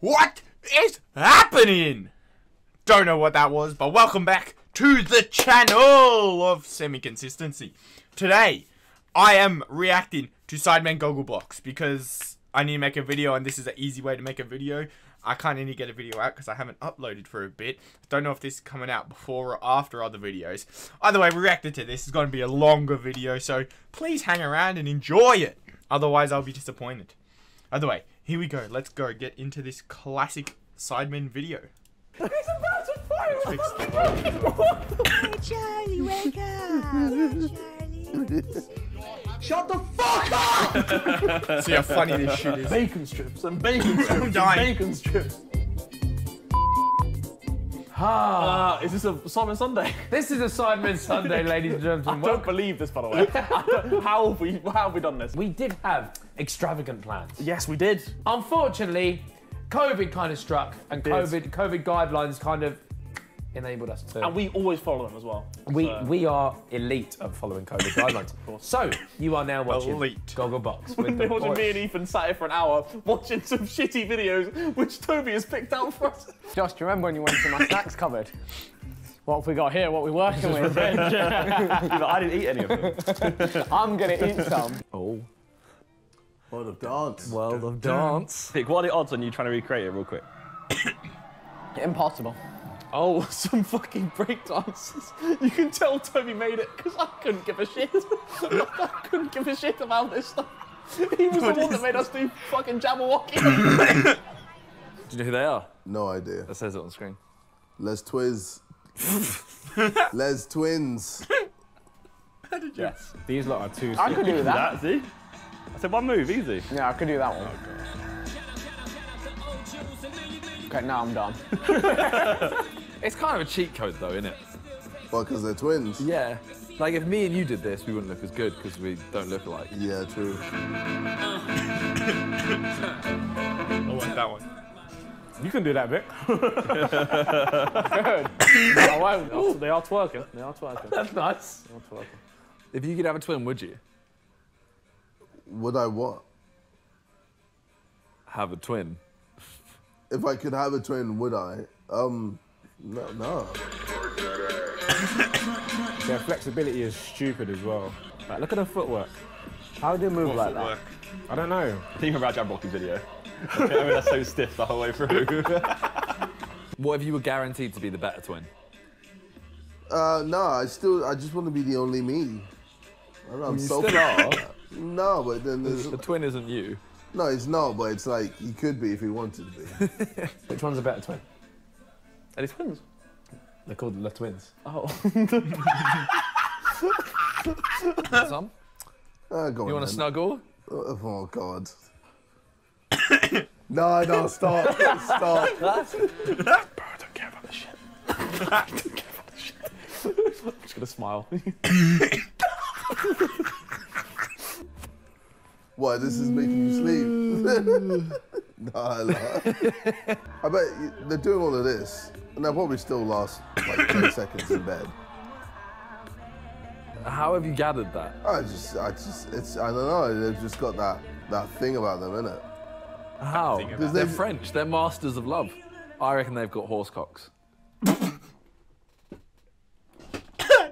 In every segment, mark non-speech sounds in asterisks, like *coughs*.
What is happening? Don't know what that was, but welcome back to the channel of semi-consistency. Today, I am reacting to Sidemen Gogglebox because I need to make a video and this is an easy way to make a video. I can't to get a video out because I haven't uploaded for a bit. Don't know if this is coming out before or after other videos. Either way, reacting to this is going to be a longer video, so please hang around and enjoy it. Otherwise, I'll be disappointed. Either way, here we go. Let's go get into this classic Sidemen video. He's about to fire Fix the- *laughs* *laughs* Charlie, wake up! Charlie. Shut the fuck up! *laughs* See how funny this shit is. Bacon strips and bacon strips and dying. bacon strips. Ah, is this a Sidemen Sunday? This is a Sidemen Sunday, ladies and gentlemen. I don't Welcome. believe this, by the way. How have we how have we done this? We did have extravagant plans. Yes, we did. Unfortunately, COVID kind of struck, and. COVID COVID guidelines kind of enabled us to. And we always follow them as well. we So- we are elite at following COVID *laughs* guidelines. of course. So you are now watching Elite. Gogglebox *laughs* with the Imagine boy- me and Ethan sat here for an hour watching some *laughs* shitty videos which Toby has picked out for us. Josh, do you remember when you went to my snacks cupboard? What have we got here? What are we working with? I didn't eat any of them. I'm gonna eat some. Oh, World of dance. world of dance. Pick, what are the odds on you trying to recreate it real quick? *coughs* Impossible. Oh, *laughs* some fucking breakdances. You can tell Toby made it because I couldn't give a shit. *laughs* I couldn't give a shit about this stuff. He was the one that made us do fucking Jabberwocky. *coughs* *coughs* Do you know who they are? No idea. That says it on the screen. Les Twiz. *laughs* Les Twins. How did Yes. These lot are two. I could do that. That, eh? see? I said one move, easy. Yeah, I could do that one. Oh, okay, now I'm done. *laughs* It's kind of a cheat code, though, isn't it? Well, because they're twins. Yeah. Like if me and you did this, we wouldn't look as good because we don't look alike. Yeah, true. I want that one. You can do that, Vic. *laughs* I won't. They are twerking. They are twerking. *laughs* That's nice. They are twerking. If you could have a twin, would you Would I what? have a twin? If I could have a twin, would I? Um, no, no. *coughs* Their flexibility is stupid as well. Like, look at the footwork. How do you move like that? I don't know. Think about Jabberwocky video. *laughs* I mean, that's so stiff the whole way through. *laughs* What if you were guaranteed to be the better twin? Uh, no, I still, I just want to be the only me. I don't know, I'm You so still are. *laughs* No, but then there's, The twin isn't you. no, it's not, but it's like, he could be if he wanted to be. *laughs* Which one's a better twin? Are they twins? They're called the twins. Oh. *laughs* Some? Uh, go You on want to then. snuggle? Oh, oh, God. *coughs* no, no, stop, stop. *laughs* Bro, don't care about this shit. I don't care about this shit. I'm just gonna smile. *coughs* What, this is making you sleep? Mm. *laughs* no, I lie. I bet they're doing all of this, and they'll probably still last like 10 *coughs* seconds in bed. How have you gathered that? I just, I just, it's, I don't know, they've just got that, that thing about them, innit? How? about They're French. They're masters of love. I reckon they've got horse cocks. *laughs*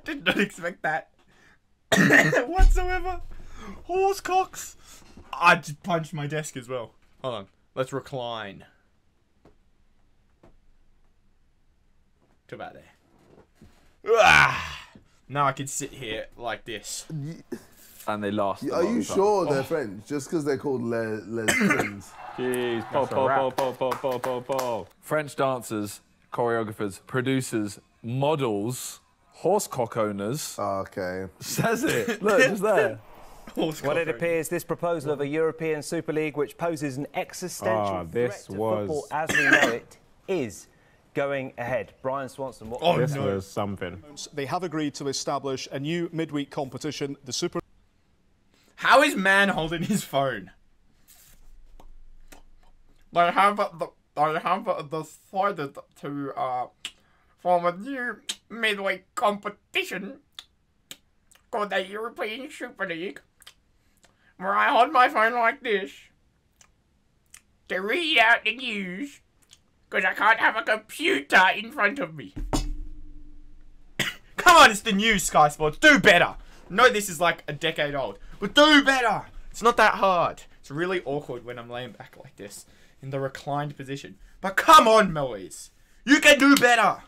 Did not expect that *coughs* whatsoever. Horse cocks. I just punched my desk as well. Hold on. Let's recline. To about there. Ah! Now I can sit here like this. And they last. Are you sure they're. Oh. French? Just because they're called Les, les *coughs* Friends. Jeez. Pop, pop, pop, pop, pop, pop, pop. French dancers, choreographers, producers, models, horse cock owners. Oh, okay. Says it. *laughs* Look, just there. Horse Well, it appears this proposal of a European Super League, which poses an existential Ah, this threat to was- football as we know it, is going ahead. Bryan Swanson, what? Oh This no. was something. They have agreed to establish a new midweek competition, the Super How is man holding his phone? They have the they have decided to uh form a new midweek competition called the European Super League, where I hold my phone like this, to read out the news because I can't have a computer in front of me. *coughs* Come on, it's the news, Sky Sports. Do better. No, this is like a decade old, but do better. It's not that hard. It's really awkward when I'm laying back like this in the reclined position. But come on, Moise. You can do better.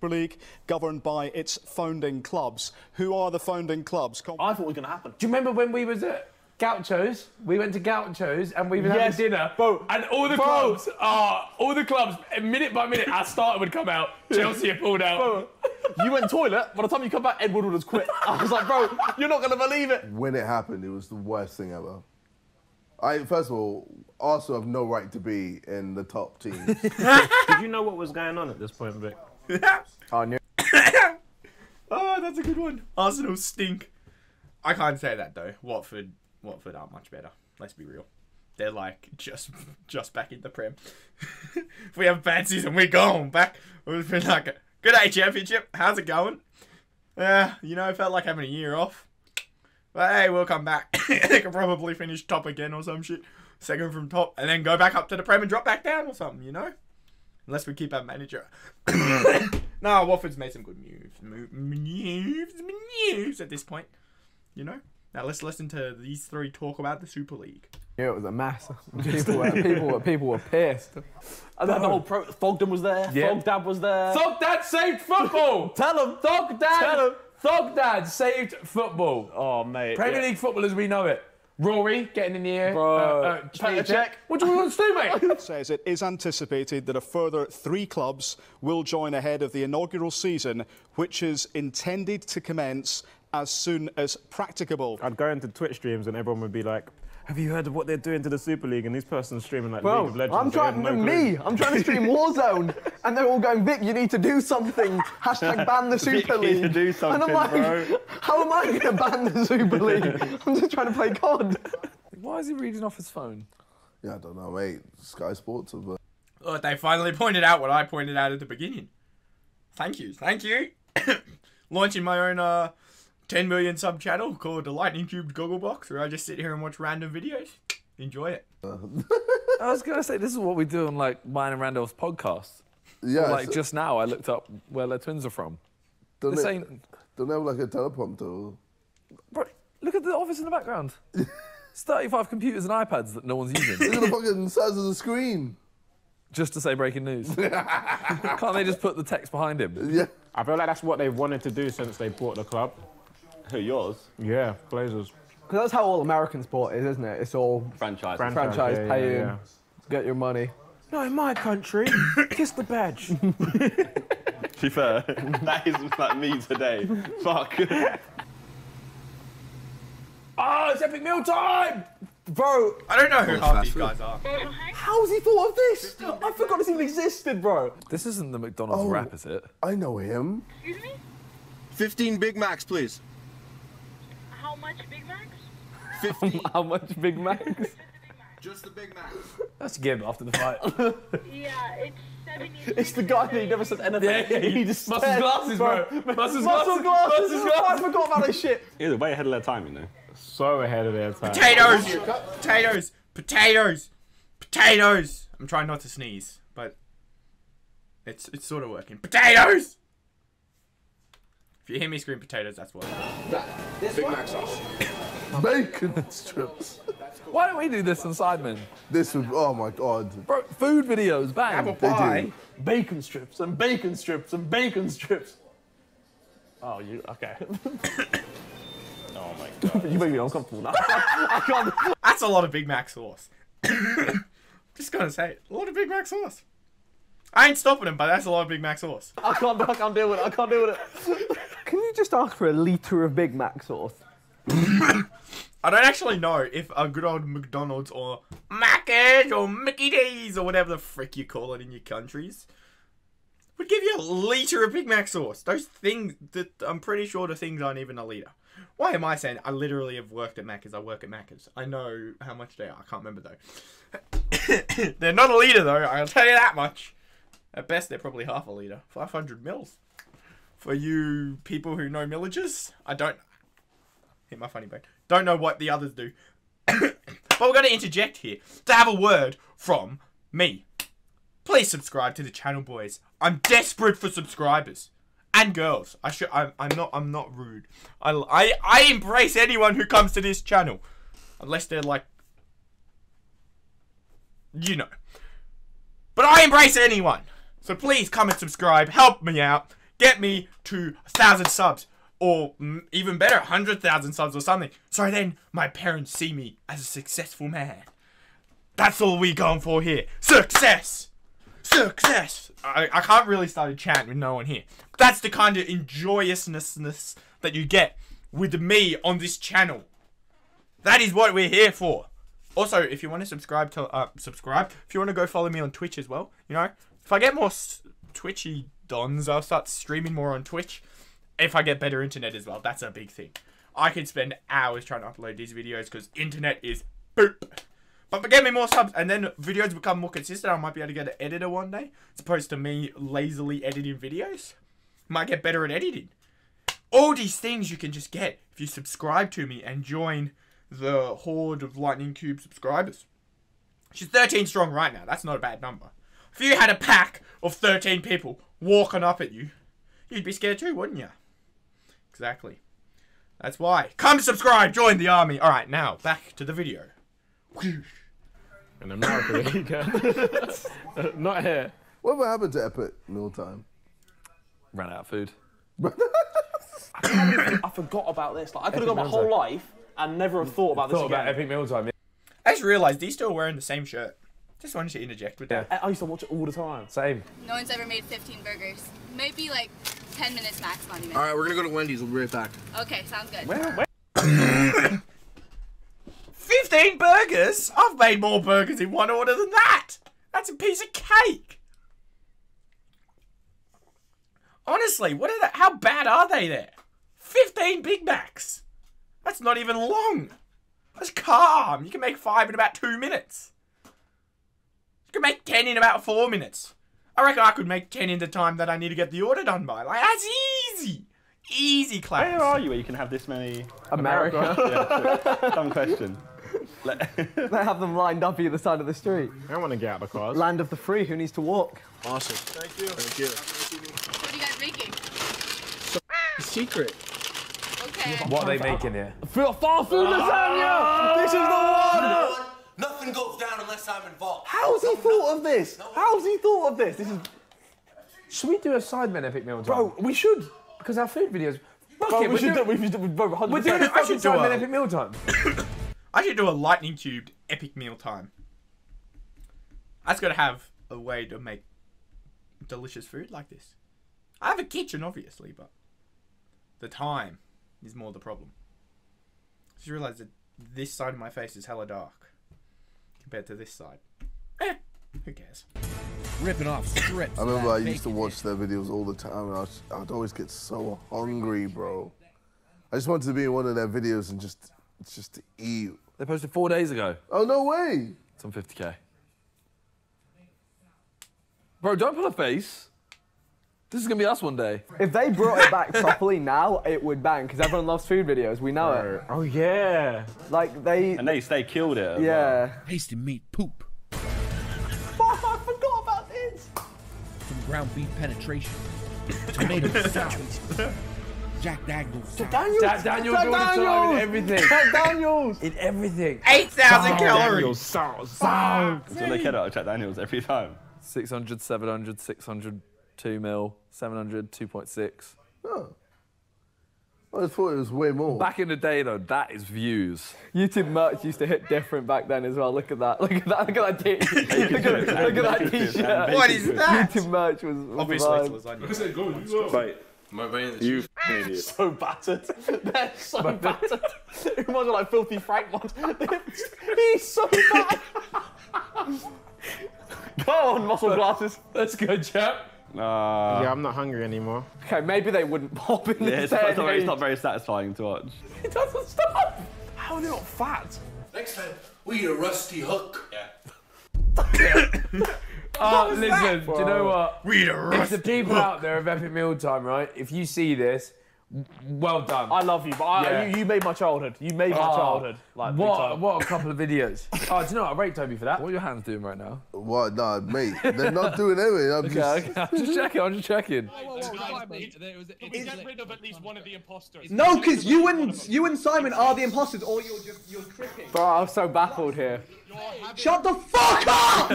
Super League governed by its founding clubs. Who are the founding clubs? Com- I thought it was going to happen. Do you remember when we was at Gauchos? We went to Gauchos and we were Yes, having dinner. bro. And all the Bro. clubs, uh, all the clubs, minute by minute, our starter would come out. *laughs* Chelsea had pulled out. Bro, you went toilet. By the time you come back, Ed Woodward has quit. *laughs* I was like, bro, you're not going to believe it. When it happened, it was the worst thing ever. I first of all, Arsenal have no right to be in the top team. *laughs* Did you know what was going on at this point, Vic? Oh, no. Oh, that's a good one. Arsenal stink. I can't say that though. Watford, Watford aren't much better. Let's be real. They're like just, just back in the prem. *laughs* if we have a bad season, we're gone back. We've been like, good day championship. How's it going? Yeah, you know, felt like having a year off. But hey, we'll come back. *coughs* they could probably finish top again or some shit. Second from top, and then go back up to the prem and drop back down or something. You know. Unless we keep our manager. *coughs* no, Watford's made some good moves. Mo- moves, moves at this point. You know? Now let's listen to these three talk about the Super League. Yeah, it was a mess. *laughs* *laughs* People were, people were, people were pissed. And then the whole pro- Thogden was there. Yeah. Thogdad was there. Thogdad saved football! *laughs* Tell him. Thogdad! Tell him. Thogdad saved football. Oh, mate. Premier yeah. League football as we know it. Rory getting in the air. Bro. Uh, uh, Petr Cech. What do we want to do, mate? says it is anticipated that a further three clubs will join ahead of the inaugural season, which is intended to commence as soon as practicable. I'd go into Twitch streams and everyone would be like, have you heard of what they're doing to the Super League? And this person's streaming like Bro, League of Legends. I'm trying no to clue. me. I'm trying to stream Warzone, *laughs* and they're all going, Vic, you need to do something. Hashtag ban the *laughs* Vic, Super you need League. to do something, and I'm like, bro. *laughs* how am I going to ban the Super League? I'm just trying to play COD. Why is he reading off his phone? yeah, I don't know, mate. Sky Sports have. Uh, Oh, they finally pointed out what I pointed out at the beginning. Thank you. Thank you. *coughs* Launching my own uh, 10 million sub channel called the Lightning Tube Gogglebox, where I just sit here and watch random videos. Enjoy it. *laughs* I was gonna say this is what we do on like mine and Randolph's podcast. yeah, like it's- just now, I looked up where their twins are from. don't, This they, ain't. don't they have like a teleprompter? Bro, look at the office in the background. *laughs* It's 35 computers and iPads that no one's using Look at the fucking size of the screen. just to say breaking news. *laughs* Can't they just put the text behind him? Yeah. I feel like that's what they've wanted to do since they bought the club. Who, yours? Yeah, Glazers. Because that's how all American sport is, isn't it? It's all Franchise. franchise, yeah, pay yeah, yeah. get your money. No, in my country. *coughs* Kiss the badge. *laughs* To be fair, *laughs* that is like me today. Fuck. Oh, it's epic meal time! Bro, I don't know who half these guys are. how's he thought of this? I forgot this even existed, bro. This isn't the McDonald's Oh. rap, is it? I know him. Excuse me? 15 Big Macs, please. How much Big Macs? 50. *laughs* How much Big Macs? Just the Big Macs. That's Gib after the fight. *laughs* Yeah, it's 70. It's the guy that he never said anything. Yeah, yeah, yeah. He just Muscle stared, glasses, bro. Muscle Muscle glasses. glasses. Muscle glasses. I forgot about this shit. Either way ahead of their time, you know. So ahead of their time. Potatoes! Potatoes! Potatoes! Potatoes! I'm trying not to sneeze, but it's it's sort of working. Potatoes! If you hear me scream potatoes, that's why. Big Mac sauce. *laughs* Bacon strips. Why don't we do this on Sidemen? This would. Oh my god. Bro, food videos, bang. Apple They pie. do. Bacon strips and bacon strips and bacon strips. Oh, you okay? *laughs* Oh my *laughs* god. you make me uncomfortable now. I can't. That's a lot of Big Mac sauce. *coughs* Just gonna say it. A lot of Big Mac sauce. I ain't stopping him, but that's a lot of Big Mac sauce. I can't. I can't deal with it. I can't deal with it. Can you just ask for a liter of Big Mac sauce? *laughs* I don't actually know if a good old McDonald's or Macca's or Mickey D's or whatever the frick you call it in your countries would give you a liter of Big Mac sauce. Those things, that I'm pretty sure the things aren't even a liter. Why am I saying I literally have worked at Macca's? I work at Macca's. I know how much they are. I can't remember though. *coughs* they're not a liter though. I'll tell you that much. At best, they're probably half a liter. 500 mils. For you people who know millages, I don't hit my funny bone. Don't know what the others do. *coughs* But we're going to interject here to have a word from me. Please subscribe to the channel, boys. I'm desperate for subscribers and girls. I should. I'm. I'm not. I'm not rude. I. I. I embrace anyone who comes to this channel, unless they're like, you know. But I embrace anyone. So please come and subscribe. Help me out. Get me to a thousand subs. Or even better, a 100,000 subs or something. So then my parents see me as a successful man. That's all we're going for here. Success! Success! I, I can't really start a chant with no one here. That's the kind of enjoyousness that you get with me on this channel. That is what we're here for. Also, if you want to subscribe to uh, subscribe, if you want to go follow me on Twitch as well, you know, if I get more Twitchy dons, I'll start streaming more on Twitch. If I get better internet as well, that's a big thing. I could spend hours trying to upload these videos because internet is boop. But get me more subs, and then videos become more consistent. I might be able to get an editor one day, as opposed to me lazily editing videos. Might get better at editing. All these things you can just get if you subscribe to me and join the horde of Lightning Cube subscribers. She's 13 strong right now. That's not a bad number. If you had a pack of 13 people walking up at you, you'd be scared too, wouldn't you? Exactly. That's why. Come subscribe, join the army. Alright, now, back to the video. In America, there you go. *laughs* Not here. Whatever happened to Epic mealtime? Ran out of food. *laughs* I, I forgot about this. Like, I could have gone my whole life and never have thought about this Thought again. about Epic Mealtime. I just realised these two are wearing the same shirt. Just wanted to interject with that. I, I used to watch it all the time. Same. No one's ever made 15 burgers. Maybe like 10 minutes max, not even. All right, we're gonna go to Wendy's. We'll be right back. Okay, sounds good. 15 burgers? I've made more burgers in one order than that. That's a piece of cake. Honestly, what are they, how bad are they there? 15 Big Macs. That's not even long. That's calm. You can make five in about two minutes. You can make 10 in about four minutes. I reckon I could make 10 in the time that I need to get the order done by. Like, that's easy. Easy class. Where are you where you can have this many? America. yeah, true. Dumb question. *laughs* they have them lined up either side of the street. I don't want to get out of the cars. Land of the free. Who needs to walk? Awesome. Thank you. Thank you. What are you guys making? Secret. Okay. What are they making here? Far food lasagna! This is the one! Nothing goes down unless I'm involved. How's he thought of this? How's he thought of this? This is. Should we do a Sidemen Epic Meal Time? Bro, we should. Because our food videos. Fuck Bro, it, we should do, doing, we should do, bro, 100%. we're doing a I fucking should do Sidemen Epic Meal Time. *coughs* I should do a lightning cubed epic meal time. I just gotta have a way to make delicious food like this. I have a kitchen, obviously, but the time is more the problem. Just realised that this side of my face is hella dark compared to this side. Eh, who cares? Ripping off strips. I remember I used to bacon. watch their videos all the time, and I was, I'd always get so hungry, bro. I just wanted to be in one of their videos and just, just to eat. They posted four days ago. Oh no way! It's on 50k. Bro, don't put a face. This is gonna be us one day. If they brought it back properly now, it would bang because everyone loves food videos. We know it. Oh yeah. Like they. And they they killed it. as Yeah. Hasty meat poop. Fuck, I forgot about this! From ground beef penetration. *coughs* Tomato situation. Jack Daniels. Jack Daniels! Jack Daniels all the time in everything. Jack Daniels! In everything. 8,000 calories! Daniels, salt, salt. well. That's what they kid out of Jack Daniels every time. 600, 700, 600, 2 mil, 700, 2.6. Oh. I just thought it was way more. Back in the day, though, that is views. YouTube merch used to hit different back then as well. Look at that. Look at that. Look at that t- look, at, *laughs* look at that t-shirt. What is that? YouTube merch was, was Obviously, the it's vibe. lasagna. Wait, My brain is you f***ing idiot. *laughs* So battered. *laughs* They're so battered. Imagine like filthy Frank ones. He's so bad. Go on, muscle glasses. Let's go, chap. Nah. Yeah, I'm not hungry anymore. Okay, maybe they wouldn't *laughs* pop in Yeah, this it's, not, it's, not very, it's not very satisfying to watch. *laughs* It doesn't stop. How are they not fat? Next time, we eat a rusty hook. *laughs* Oh, listen, do you know what? We the If the people out there of Epic Meal Time, right, if you see this, Well done. I love you, but I, Yeah. you, you made my childhood. You made my Oh, childhood. Like what? What a couple of videos. *laughs* oh, do you know what? I rate Toby for that. What are your hands doing right now? What? Nah, mate. They're not doing anything. I'm Okay, just. okay, I'm just checking. I'm just checking. Get rid of at least one of the imposters. No, because you and you and Simon are the imposters, or you're just you're tricking. Bro, I'm so baffled here. Shut the fuck up!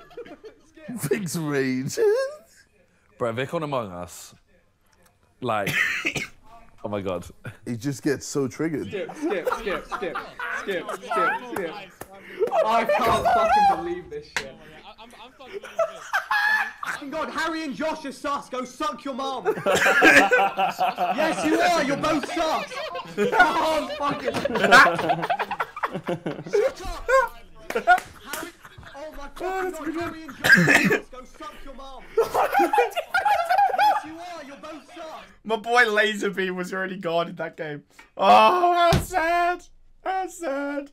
*laughs* *laughs* Vic's rage. Bro, Vic on Among Us. Like, *coughs* oh my god. He just gets so triggered. skip, skip, skip, skip, skip, skip, skip. I can't fucking believe this shit. Oh, fucking God, Harry and Josh are sus. Go suck your mum. *laughs* yes, you are. You're both sus. *laughs* Oh, fucking. Shut up. *laughs* Harry. Oh my God, Harry and Josh are sus. Go suck your mum. *laughs* yes, you are. You're both sus. My boy Laserbeam was already gone in that game. Oh, how sad. How sad.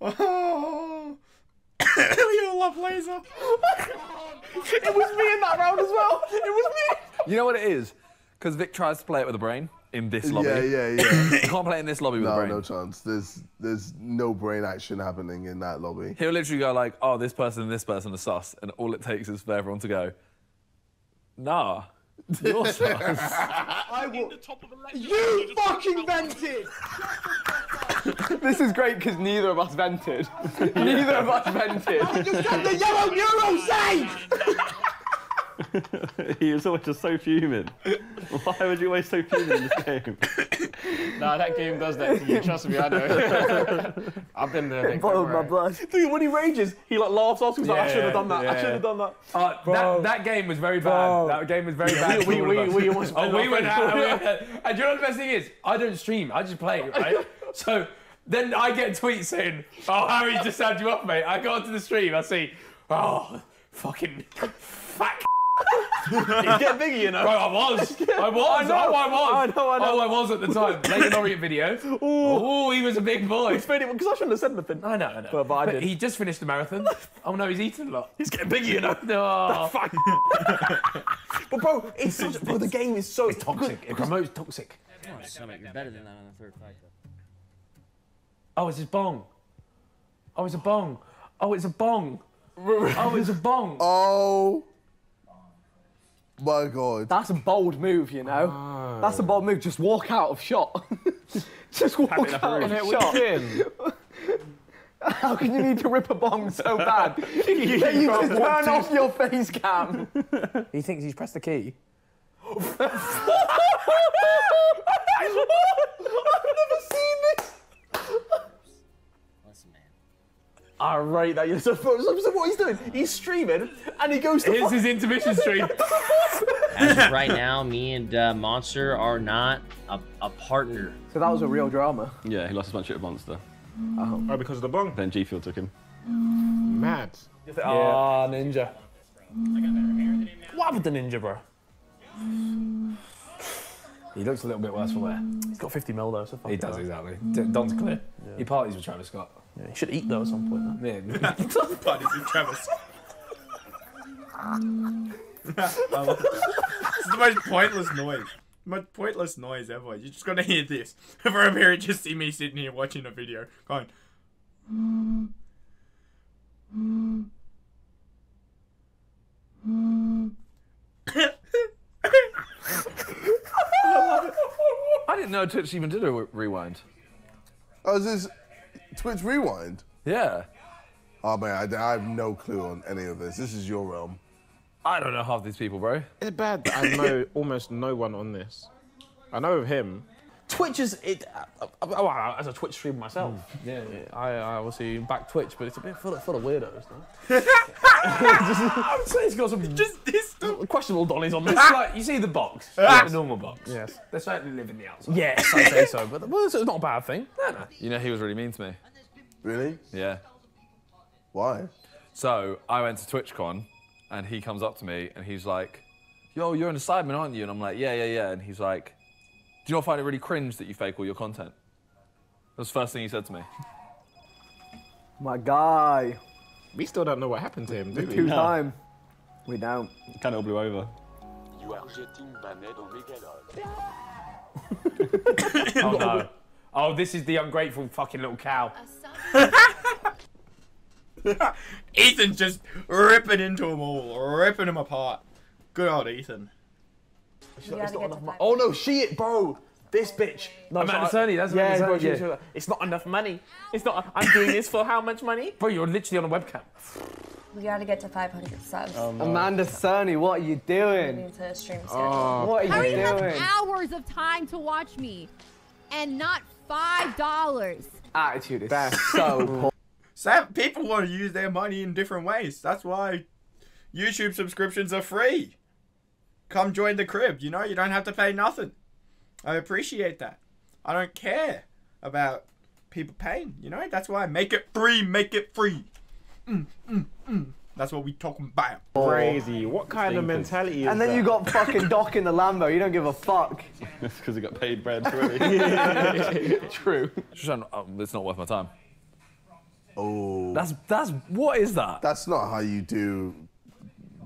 Oh. *coughs* we all love Laser. it was me in that round as well. It was me. You know what it is? Because Vic tries to play it with a brain in this lobby. Yeah, yeah, *laughs* yeah. you can't play in this lobby with a No, brain. no chance. There's there's no brain action happening in that lobby. He'll literally go like, oh, this person and this person are sus, and all it takes is for everyone to go, nah, *laughs* you're *laughs* sus. I will. You fucking vented. This is great because neither of us vented. neither of us vented. I just had the yellow neuro save. *laughs* he was always just so fuming. Why would you always so fuming in this game? *laughs* Nah, that game does that to you. Trust me, I know. *laughs* I've been there. Vic, Boiled my worry. blood. Dude, when he rages, he like laughs off. He's like, I should have done that. I should have done that. Uh, that, that game was very bad. That game was very bad. we- for we- we almost oh, went we went out. we went out. And do you know what the best thing is? I don't stream. I just play, right? so then I get tweets saying, "Oh, Harry just had you up, mate." I go onto the stream. I see, "Oh, fucking fat." *laughs* He's getting bigger, you know. Bro, I was. *laughs* I was. I know. Oh, I was. I know, I know. Oh, I was at the time. *laughs* Leyton Orient video. Oh, he was a big boy. It's funny because I shouldn't have said anything. I know, I know. But- but I did. he just finished the marathon. oh no, he's eaten a lot. He's getting bigger, you know. No. Fuck. but bro, it's such, bro, the game is so It's toxic. It promotes toxic. You're better than that on the third fight. Oh, it's his bong. Oh, it's a bong. Oh, it's a bong. oh, it's a bong. Oh, oh. My god. That's a bold move, you know. Oh. That's a bold move. Just walk out of shot. *laughs* Just walk Have it in a out of hurry. shot. *laughs* How can you need to rip a bong so *laughs* bad that you just turn off your face cam? He thinks he's pressed the key. I've never seen this. I rate that. *laughs* So, so, so what he's doing? He's streaming and he goes to. Here's his intermission stream. *laughs* As of right now, me and uh, Monster are not a, a partner. So that was a real drama. Yeah, he lost his bunch at Monster. Oh, because of the bong? Then G Fuel took him. Mad. Ah, Ninja. What happened to Ninja, bro? He looks a little bit worse for wear. He's got 50 mil though, so fuck He it, does though. exactly. D- Don's clear. He parties with Travis Scott. Yeah, he should eat though at some point. Yeah. *laughs* *laughs* Parties with Travis. *laughs* this is the most pointless noise. Most pointless noise ever. You're just gonna hear this. For a period, just see me sitting here watching a video, going. I didn't know Twitch even did a rewind. Oh, is this Twitch Rewind? Yeah. Oh man, I, I have no clue on any of this. This is your realm. I don't know half these people, bro. It's bad that I know *coughs* almost no one on this. I know of him. Twitch is it. Uh, uh, well, as a Twitch streamer myself, Yeah. I, I obviously back Twitch, but it's a bit full of, full of weirdos. Though. *laughs* I would saying it's got some just this questionable dollies on It's this. like you see the box, *laughs* Ah. the normal box. Yes. They certainly live in the outside. Yes, *laughs* I say so, but well, it's not a bad thing. No, no. You know, he was really mean to me. Really? Yeah. Why? So I went to TwitchCon, and he comes up to me and he's like, "Yo, you're an assignment, aren't you?" And I'm like, "Yeah, yeah, yeah." And he's like, "Do you not find it really cringe that you fake all your content?" That was the first thing he said to me. My guy. We still don't know what happened to him, do we? Two time. We don't. Kind of blew over. You are jetting Banet au mégalode. *laughs* Oh, oh no. Oh, this is the ungrateful fucking little cow. *laughs* Ethan's just ripping into them all, ripping them apart. Good old Ethan. It's not, it's not enough money. Oh no, she it, bro. This bitch. No, Amanda it's not- Cerny, that's yeah, Amanda bro, Cerny, yeah. she- It's not enough money. It's not. I'm doing this for how much money? Bro, you're literally on a webcam. We gotta get to 500 subs. Oh, Amanda Cerny, what are you doing? We need to stream oh, schedule. Oh. What are you How you do you have doing? hours of time to watch me and not five dollars? Attitude is *laughs* so poor. So people want to use their money in different ways. That's why YouTube subscriptions are free. Come join the crib. You know, you don't have to pay nothing. I appreciate that. I don't care about people paying. You know, that's why I make it free. Make it free. Mm, mm, mm. That's what we talking about. Crazy. What kind of mentality is And then that? you got fucking Doc in the Lambo. You don't give a fuck. *laughs* That's because he got paid bread already. *laughs* True. Oh, it's not worth my time. Oh. That's that's what is that? That's not how you do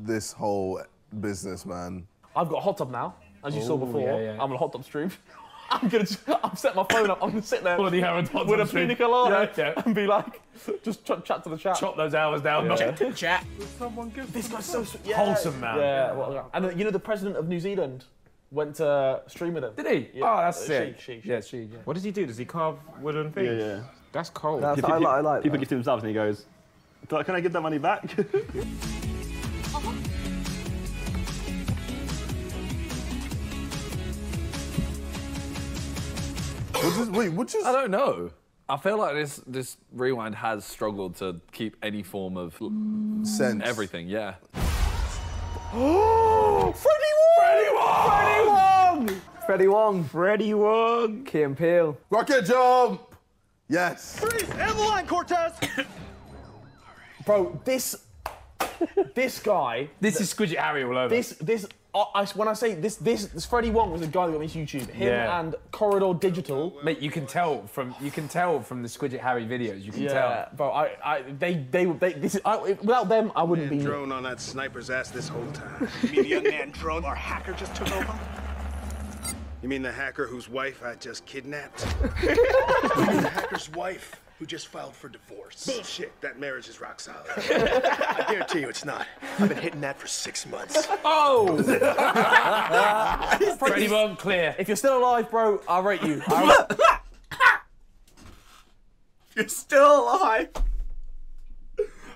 this whole business, man. I've got a hot tub now, as you saw Oh, before. yeah, yeah. I'm on a hot tub stream. *laughs* I'm gonna. Just, I've set my phone up. I'm gonna sit there Bloody hell, hot with tub a stream. pina colada Yeah, yeah. and be like, just ch- chat to the chat. Chop those hours down. Yeah. Chat to chat. Someone give this guy's so sweet. Yeah. Wholesome man. Yeah. Well, and uh, you know the president of New Zealand went to stream with him. Did he? Yeah. Oh, that's Uh, sick. She, she, Yeah, she. Yeah. What does he do? Does he carve wooden things? Yeah, yeah. That's cold. That's, People- I, like, I like People that. give to themselves and he goes, can I get that money back? *laughs* What just, wait, what just? I don't know. I feel like this this rewind has struggled to keep any form of Sense. everything. Yeah. *gasps* Oh, Freddie Wong! Freddie Wong! Freddie Wong. Freddie Wong. Key and Peele. Rocket jump. Yes. Freeze! And the line, Cortez! *coughs* Bro, this this guy. This is Squidget Harry all over. This this I, I- when I say this this this Freddie Wong was the guy that got me to YouTube. Him Yeah. and Corridor Digital. Mate, you can tell from you can tell from the Squidget Harry videos. You can Yeah, tell. bro. I, I they they they this is I, without them I wouldn't be. Drone on that sniper's ass this whole time. *laughs* You mean the young man drone our hacker just took over? You mean the hacker whose wife I just kidnapped? *laughs* the hacker's wife who just filed for divorce? Bullshit. That marriage is rock solid. *laughs* I guarantee you it's not. I've been hitting that for six months. *laughs* Oh! *laughs* Freddie Wong clear. If you're still alive, bro, I'll rate you. I'll- You're still alive.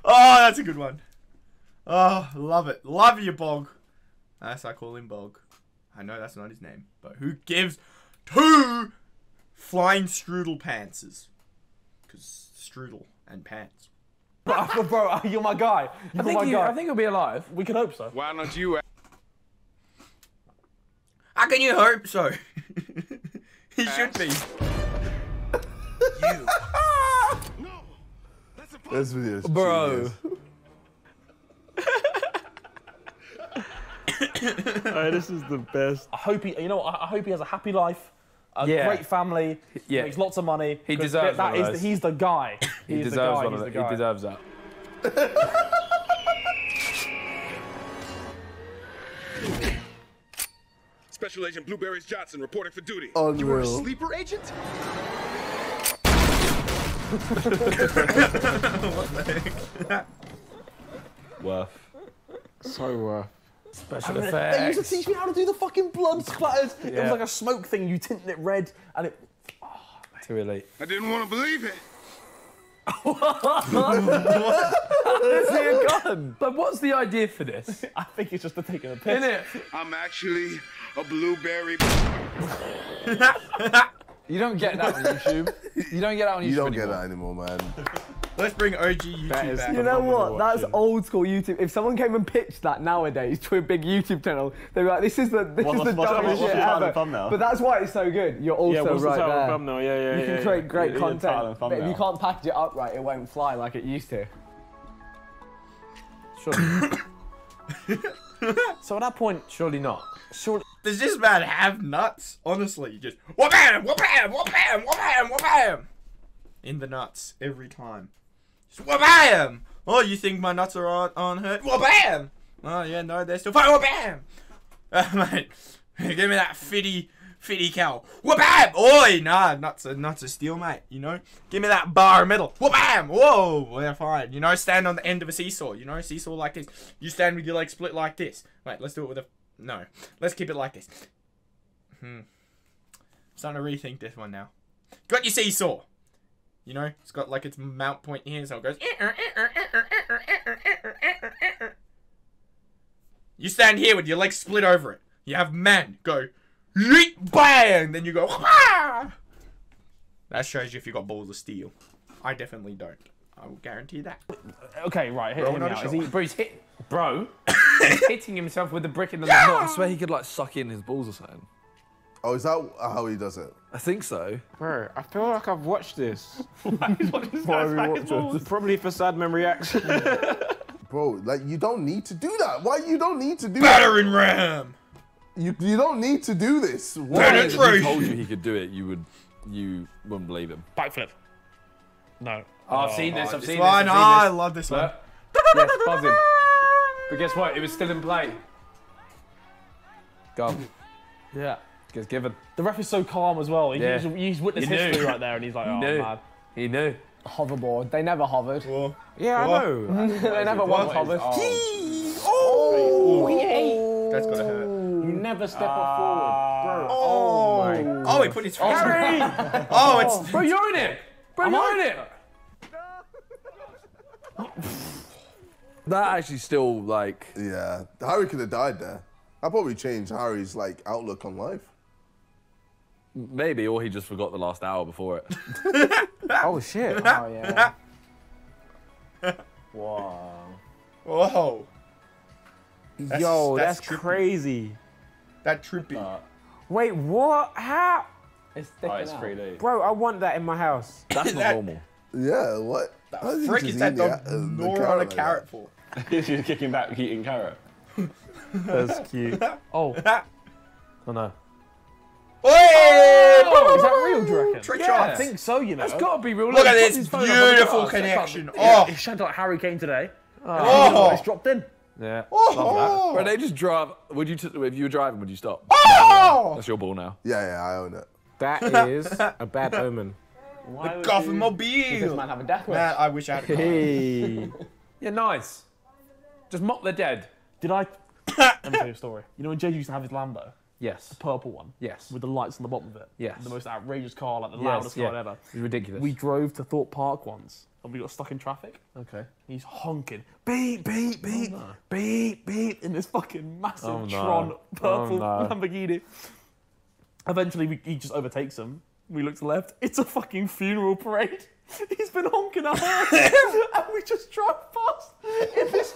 Oh, that's a good one. Oh, love it. Love you, Bog. That's I call him Bog. I know that's not his name, but who gives two flying strudel pantses? Because strudel and pants. *laughs* bro, bro, you're my guy. You're I think my you, guy. I think he'll be alive. we can hope so. Why don't you How can you hope so? *laughs* he should be. *laughs* This video is Bro. genius. oh, this is the best. I hope he, you know, what, I I hope he has a happy life, a Yeah. great family, Yeah. makes lots of money. He 'cause deserves that one of is those. the, he's the guy. *laughs* He He's the deserves guy, one of the the, He deserves that. *laughs* Special Agent Blueberries Johnson reporting for duty. Unreal. sleeper agent? *laughs* Worth. So worth. Special They used to teach me how to do the fucking blood *laughs* splatters. It was like a smoke thing. You tinted it red, and it. Oh, too elite. I didn't want to believe it. Is he a gun? But what's the idea for this? I think it's just for taking a piss. Isn't it? I'm actually a blueberry. *laughs* You don't get that on YouTube. You don't get that on YouTube You don't get that anymore, man. Let's bring OG YouTube back. You know what? That's watching. old school YouTube. If someone came and pitched that nowadays to a big YouTube channel, they'd be like, "This is the this What- is the what's- what's- dumbest what's shit the title and ever." thumbnail? But that's why it's so good. You're also yeah, what's the right title there. and thumbnail? Yeah, yeah, you yeah. can yeah. create great Yeah, yeah, content, and but if you can't package it up right, it won't fly like it used to. *coughs* So at that point, Surely not. surely. Does this man have nuts? Honestly, just whoop bam, whoop bam, whoop bam, whoop bam, whoop bam. In the nuts every time. Just whoop bam. Oh, you think my nuts are on on hurt? Whoop bam. Oh yeah, no, they're still fighting. *laughs* Oh bam! Uh, mate, *laughs* give me that fitty, fitty cow. Whoop bam! Oi, nah, not to, not to steal, mate. You know, give me that bar of metal. Whoop bam! Whoa, we're fine. You know, stand on the end of a seesaw. You know, seesaw like this. You stand with your legs split like this. Wait, let's do it with a. No, let's keep it like this. Hmm. Starting to rethink this one now. Got your seesaw. You know, it's got like its mount point here, so it goes. You stand here with your legs split over it. You have men go, yeet, bang, then you go, "Wah!" That shows you if you got balls of steel. I definitely don't. I will guarantee that. Okay, right. Hit Bro, him not out. Is he, bro, he's hit. Bro, he's hitting himself with the brick in the I swear he could like suck in his balls or something. Oh, is that how he does it? I think so. Bro, I feel like I've watched this. *laughs* He's watching this Why guy we smack watch his it? balls. Probably for sad memory action. *laughs* Bro, like you don't need to do that. Why you don't need to do that? Battering ram. You you don't need to do this. Why? If he told you he could do it, you would you wouldn't believe him. Backflip. No. Oh, I've seen this. I've seen one, this. I've seen I this. love this one. Yes, buzzing. But guess what? It was still in play. Go. Yeah. Gets given. The ref is so calm as well. He- Yeah. He's, he's witnessed He history right there, and he's like, *laughs* He oh, knew. man. He knew. Hoverboard. They never hovered. yeah, I know. *laughs* they never once hovered. Oh! Oh! oh, that's gotta hurt. You never step up forward, bro. Ah. Oh, oh my. God. Oh, he put his face. Harry! *laughs* Oh, it's. Bro, you're in it. Bro, Am you're I? in it. That actually still like Yeah, Harry could have died there. That probably changed Harry's like outlook on life. Maybe, or he just forgot the last hour before it. *laughs* Oh, shit. Oh, yeah. Wow. *laughs* Whoa. That's- Yo, that's that's, crazy. That trippy. Wait, what? How? It's Oh, it's out. 3D. Bro, I want that in my house. That's not *laughs* That- normal. Yeah, what? How did you frick just is that dog uh, gnawing on a carrot like carrot that? for? He's just kicking back, eating carrot. That's cute. Oh. oh, no. Oi! Oh, is that real, do you reckon? Trick I think so, you know. That's got to be real. Look at this put up on the beautiful connection. Yeah, Oh, It sounded like Harry Kane today. Oh. oh. It's dropped in. Yeah. oh, But they just drive. Would you, t- if you were driving, would you stop? oh! That's your ball now. Yeah, yeah, I own it. That *laughs* is a bad omen. Why The would Gotham Mobile. Does this man have a death wish? Man, I wish I had a car. Hey. *laughs* Yeah, nice. Just mop the dead. Did I? *coughs* Let me tell you a story. You know when Jay used to have his Lambo, yes. the purple one, Yes. with the lights on the bottom of it. Yes. The most outrageous car, like the Yes, loudest yeah. car ever. It's ridiculous. We drove to Thorpe Park once, and we got stuck in traffic. okay. He's honking, beep, beep, oh, beep, beep, beep, in this fucking massive Oh, no. Tron oh, purple Oh, no. Lamborghini. Eventually, we, he just overtakes him. We look to the left. It's a fucking funeral parade. *laughs* He's been honking our *laughs* horn, and we just drove past in this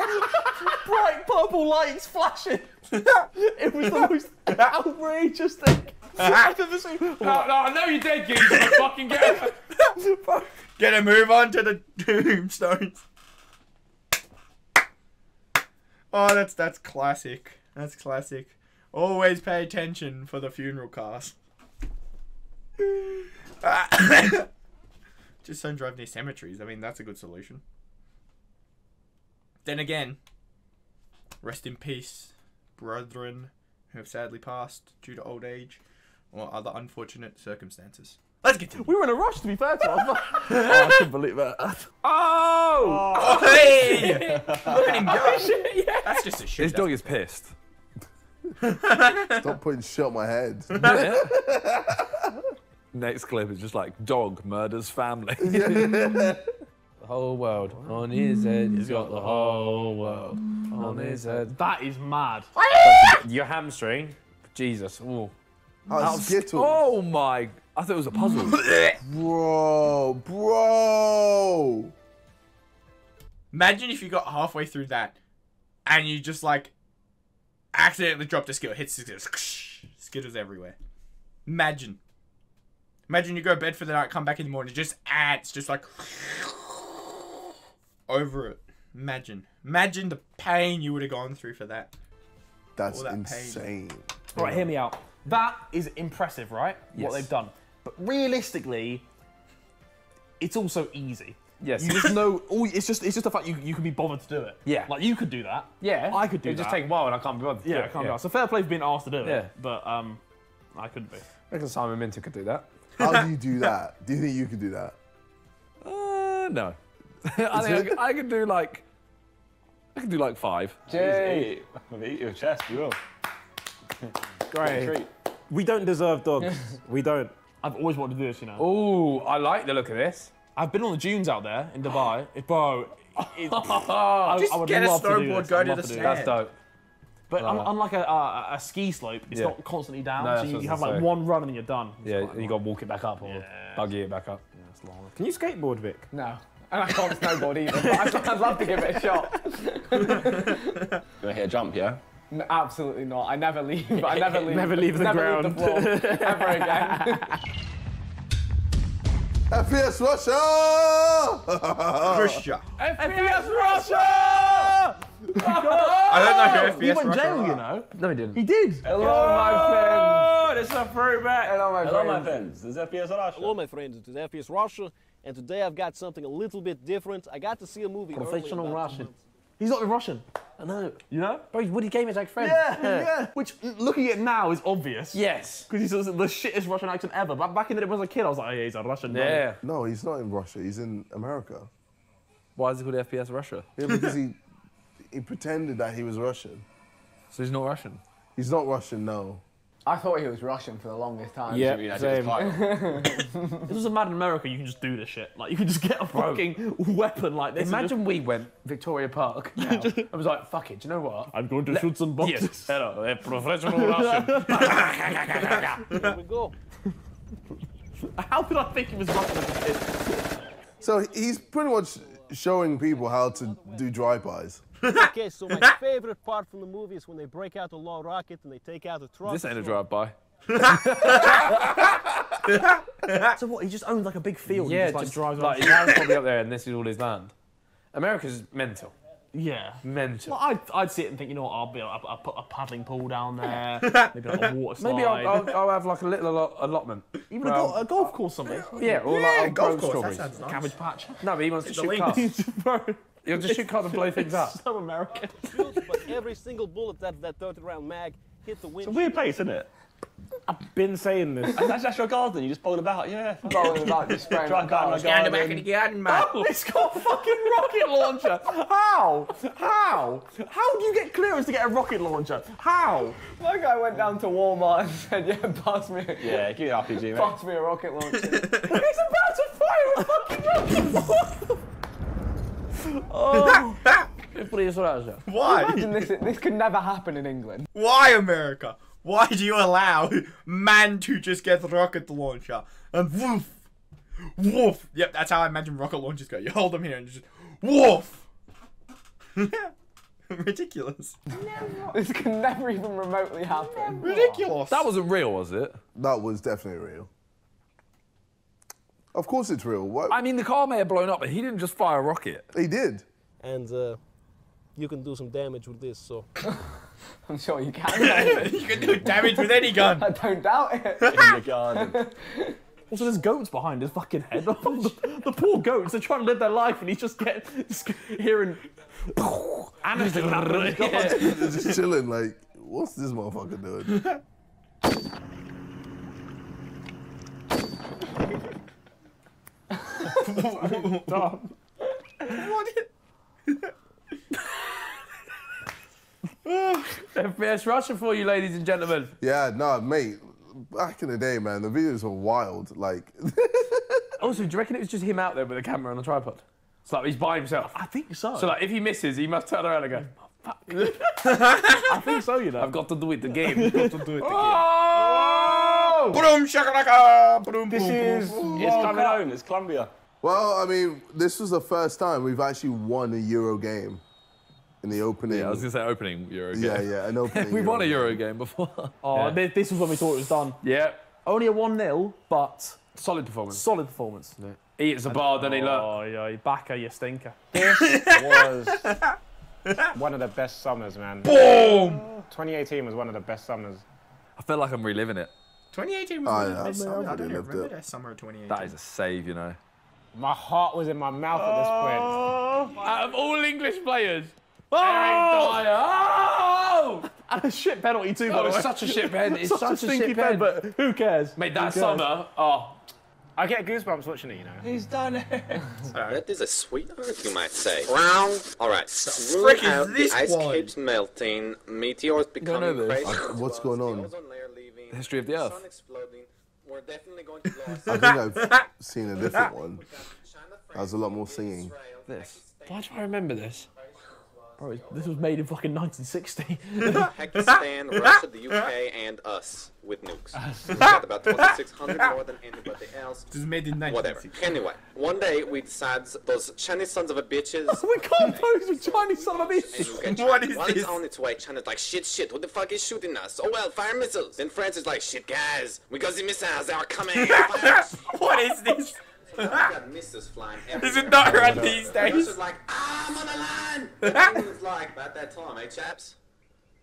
bright purple lights flashing. *laughs* It was the most outrageous thing I've ever seen. No, no, I know you're dead, Gibbs, but fucking get up. Get a move on to the tombstones. Oh, that's that's classic. That's classic. Always pay attention for the funeral cars. Just don't drive near cemeteries. I mean, that's a good solution. Then again, rest in peace, brethren who have sadly passed due to old age or other unfortunate circumstances. Let's get to it. We were in a rush, to be fair to us. *laughs* Oh, I can believe that. Oh! Oh, oh *laughs* hey! Look at him go. *laughs* That's just a shit. His dog is pissed. Stop putting shit on my head. Next clip is just like dog murders family. *laughs* The whole world on his head. He's got the whole world on his head. That is mad. Your hamstring, Jesus. Ooh. Oh, Skittles. oh my! I thought it was a puzzle. *laughs* Bro, bro. Imagine if you got halfway through that and you just like accidentally dropped a Skittle, hit Skittles, *laughs* Skittles everywhere. Imagine. Imagine you go to bed for the night, come back in the morning, just ants, just like over it. Imagine. Imagine the pain you would have gone through for that. That's All that pain. insane. All right, hear me out. That is impressive, right? Yes. What they've done. But realistically, it's also easy. Yes. You just *laughs* know. All, it's just it's just the fact you you can be bothered to do it. Yeah. Like you could do that. Yeah. I could do It'd just take a while and I can't be bothered. to Yeah, do I can't be yeah. asked. So fair play for being asked to do it. Yeah. But um, I couldn't be. I reckon Simon Minter could do that. How do you do that? Do you think you could do that? Uh, no. *laughs* I think I, could- I could do like. I could do like five. Jay. I'll eat your chest, you will. *laughs* Great. Treat. We don't deserve dogs. we don't. I've always wanted to do this, you know. Oh, I like the look of this. I've been on the dunes out there in Dubai. It, *gasps* bro, it, Just *laughs* I, I would get a love to snowboard, go to the do sand. That's dope. But Uh, unlike a, a, a ski slope, it's Yeah. not constantly down. No, so you, you have like say. one run and then you're done. Yeah, you got to walk it back up or buggy it back up. Can you skateboard, Vic? No. And I can't snowboard either, but I'd, I'd love to give it a shot. You want to hit a jump, yeah? No, absolutely not. I never leave. I *laughs* never leave. Never leave the ground. floor ever again. *laughs* FPS Russia! *laughs* Russia. FPS Russia! I don't know who He went Russia jail, you know. No, he didn't. He did. Hello, my friends. Oh, this is a throwback. Hello, my Hello, friends. my friends. This is FPS Russia. Hello, my friends. It is FPS Russia, and today I've got something a little bit different. I got to see a movie. early Professional about Russian. He's not Russian. I know. You know? Bro, he's Woody Gamer's like friend. Yeah, yeah. Which, looking at now, is obvious. Yes. Because he's the shittest Russian accent ever. But back in the day when I was a kid, I was like, oh, yeah, he's a Russian. man. Yeah. No, he's not in Russia. He's in America. Why is it called FPS Russia? Yeah, because he he pretended that he was Russian. So he's not Russian. He's not Russian, no. I thought he was Russian for the longest time. Yeah, That's same. This *laughs* was a mad in America, you can just do this shit. Like, you can just get a fucking weapon like this. and Imagine we went Victoria Park *laughs* now. I was like, fuck it, do you know what? I'm going to shoot some boxes. Yes. Hello, they're professional Russian. *laughs* Here we go. How could I think he was Russian as a kid? So he's pretty much showing people how to do drive-bys. Okay, so my *laughs* favorite part from the movie is when they break out the law rocket and they take out the truck. This ain't a drive-by. *laughs* So what? He just owns like a big field. yeah, and just, like, just drives like around. his house probably up there, and this is all his land. America's mental. Yeah. Mental. Well, I'd, I'd sit and think, you know what, I'll be, I'll, I'll put a paddling pool down there, *laughs* maybe like a water slide. Maybe I'll, I'll, I'll have like a little allot- allotment. Even a, go- a golf course something. Yeah, or like Yeah, I'll golf grow course, that strawberries. sounds nice. Cabbage patch. No, but he wants to shoot cars. Bro, He'll just shoot cars and blow things up. *laughs* so American. Shoots, but every single bullet that that 30 round mag hit the It's a weird place, isn't it? I've been saying this. That's, that's your garden. You just bowled about, yeah. Bowling about, just *laughs* spraying Drive down my Down the back of garden. the garden, mate. Oh, it's got a fucking rocket launcher. How? How? How do you get clearance to get a rocket launcher? How? My guy went down to Walmart and said, yeah, pass me, Yeah, give me an RPG, mate. pass me a rocket launcher. *laughs* He's about to fire a fucking rocket. Oh. Everybody sort out. Why? Imagine this, this could never happen in England. Why, America? Why do you allow man to just get the rocket launcher and woof, woof? Yep, that's how I imagine rocket launchers go. You hold them here and just woof. *laughs* Ridiculous. *laughs* This can never even remotely happen. Ridiculous. That wasn't real, was it? That was definitely real. Of course it's real. What? I mean, the car may have blown up, but he didn't just fire a rocket. he did. And uh, you can do some damage with this, so. *laughs* I'm sure you can. *laughs* you can do damage with any gun. *laughs* I don't doubt it. In your garden. Also, there's goats behind his fucking head. the, the poor goats, they're trying to live their life, and he's just getting just hearing anything happening. They're just chilling, like, what's this motherfucker doing? FPS Russia for you, ladies and gentlemen. Yeah, no, mate. Back in the day, man, the videos were wild. Like, *laughs* Also, do you reckon it was just him out there with a camera on a tripod? It's like he's by himself. I think so. So like, if he misses, he must turn around and go, Fuck. *laughs* I think so, you know. "I've got to do it again." *laughs* I've got to do it again. Oh! Boom shakalaka. Boom This boom, is. boom, boom. It's coming home. It's Columbia. well, I mean, this was the first time we've actually won a Euro game in the opening. Yeah, I was gonna say opening Euro game. yeah, yeah, an opening. *laughs* we won a Euro Euro game before. *laughs* Oh, thi- this was when we thought it was done. Yeah, Only a 1 0, but solid performance. solid performance. He hits a bar, doesn't he? Look. Oh, yeah, you backer, you stinker. This *laughs* was one of the best summers, man. Boom. 2018 was one of the best summers. I feel like I'm reliving it. 2018 Oh, was yeah, the best I. I don't lived remember it. that summer of 2018. That is a save, you know. My heart was in my mouth at this point. Oh. Out of all English players, Oh! Eric Dier. Oh! And a shit penalty too. by Oh, the it's way. such a shit pen. *laughs* It's such a stinky shit pen, pen. but who cares? Mate, that cares? summer, oh, I get goosebumps watching it, you know. he's done it. *laughs* That is a sweet earth, you might say. Round. All right. So frick rule is out the ice one? caps melting, meteors becoming know this. crazy. What's going on? The history of the Earth. Sun exploding. We're definitely going to *laughs* blast. I think I've seen a different *laughs* one. That was a lot more singing. This. Why do I remember this? Oh, Bro, this was made in fucking 1960. *laughs* Pakistan, Russia, the UK, and us with nukes. We got about 2,600 more than anybody else. This is made in Whatever. 1960. Anyway, one day we decide those Chinese sons of a bitches. *laughs* we can't pose with Chinese sons of a and bitch. you get What China. is While this? it's on its way, China's like, shit, shit, who the fuck is shooting us? Oh well, fire missiles. Then France is like, shit, guys, we got the missiles, they are coming. *laughs* What is this? So we got *laughs* missiles flying everywhere. Is it not around these days? Russia's like, ah, I'm on the line. *laughs* It was like, about that time, eh, chaps?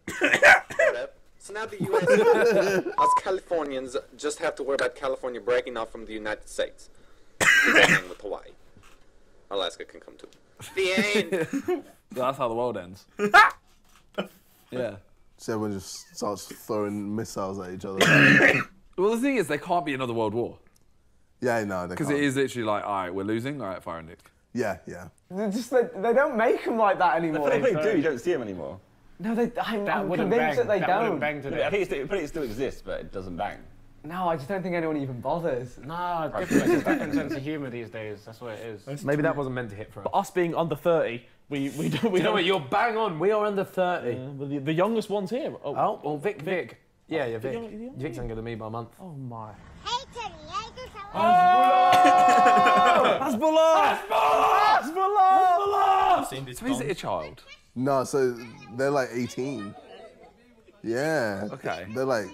*laughs* So now the U.S. us Californians just have to worry about California breaking off from the United States. With Hawaii. Alaska can come too. The end. That's how the world ends. yeah. So everyone just starts throwing missiles at each other. Well, the thing is, there can't be another world war yeah, no, they because it is literally like, all right, we're losing, all right, fire a nuke. Yeah, yeah. They just they, they don't make them like that anymore. They probably do. You don't see them anymore. No, they. I'm, That I'm wouldn't convinced bang. that they that wouldn't don't. bang Yeah, today. I think it still, but it still exists, but it doesn't bang. No, I just don't think anyone even bothers. No, different, different sense of humour these days. That's what it is. Maybe that wasn't meant to hit for us. But us being under 30, we we don't. We you know don't what? You're bang on. We are under 30. Yeah, well, the, the youngest one's here. Oh, Oh, well, Vic, Vic. Yeah, yeah, Vic. young- is young? Vic's younger than me by a month. oh my. Hezbollah! Hezbollah! I've seen this So is song. it a child? No, so they're like 18. Yeah. Okay. They're like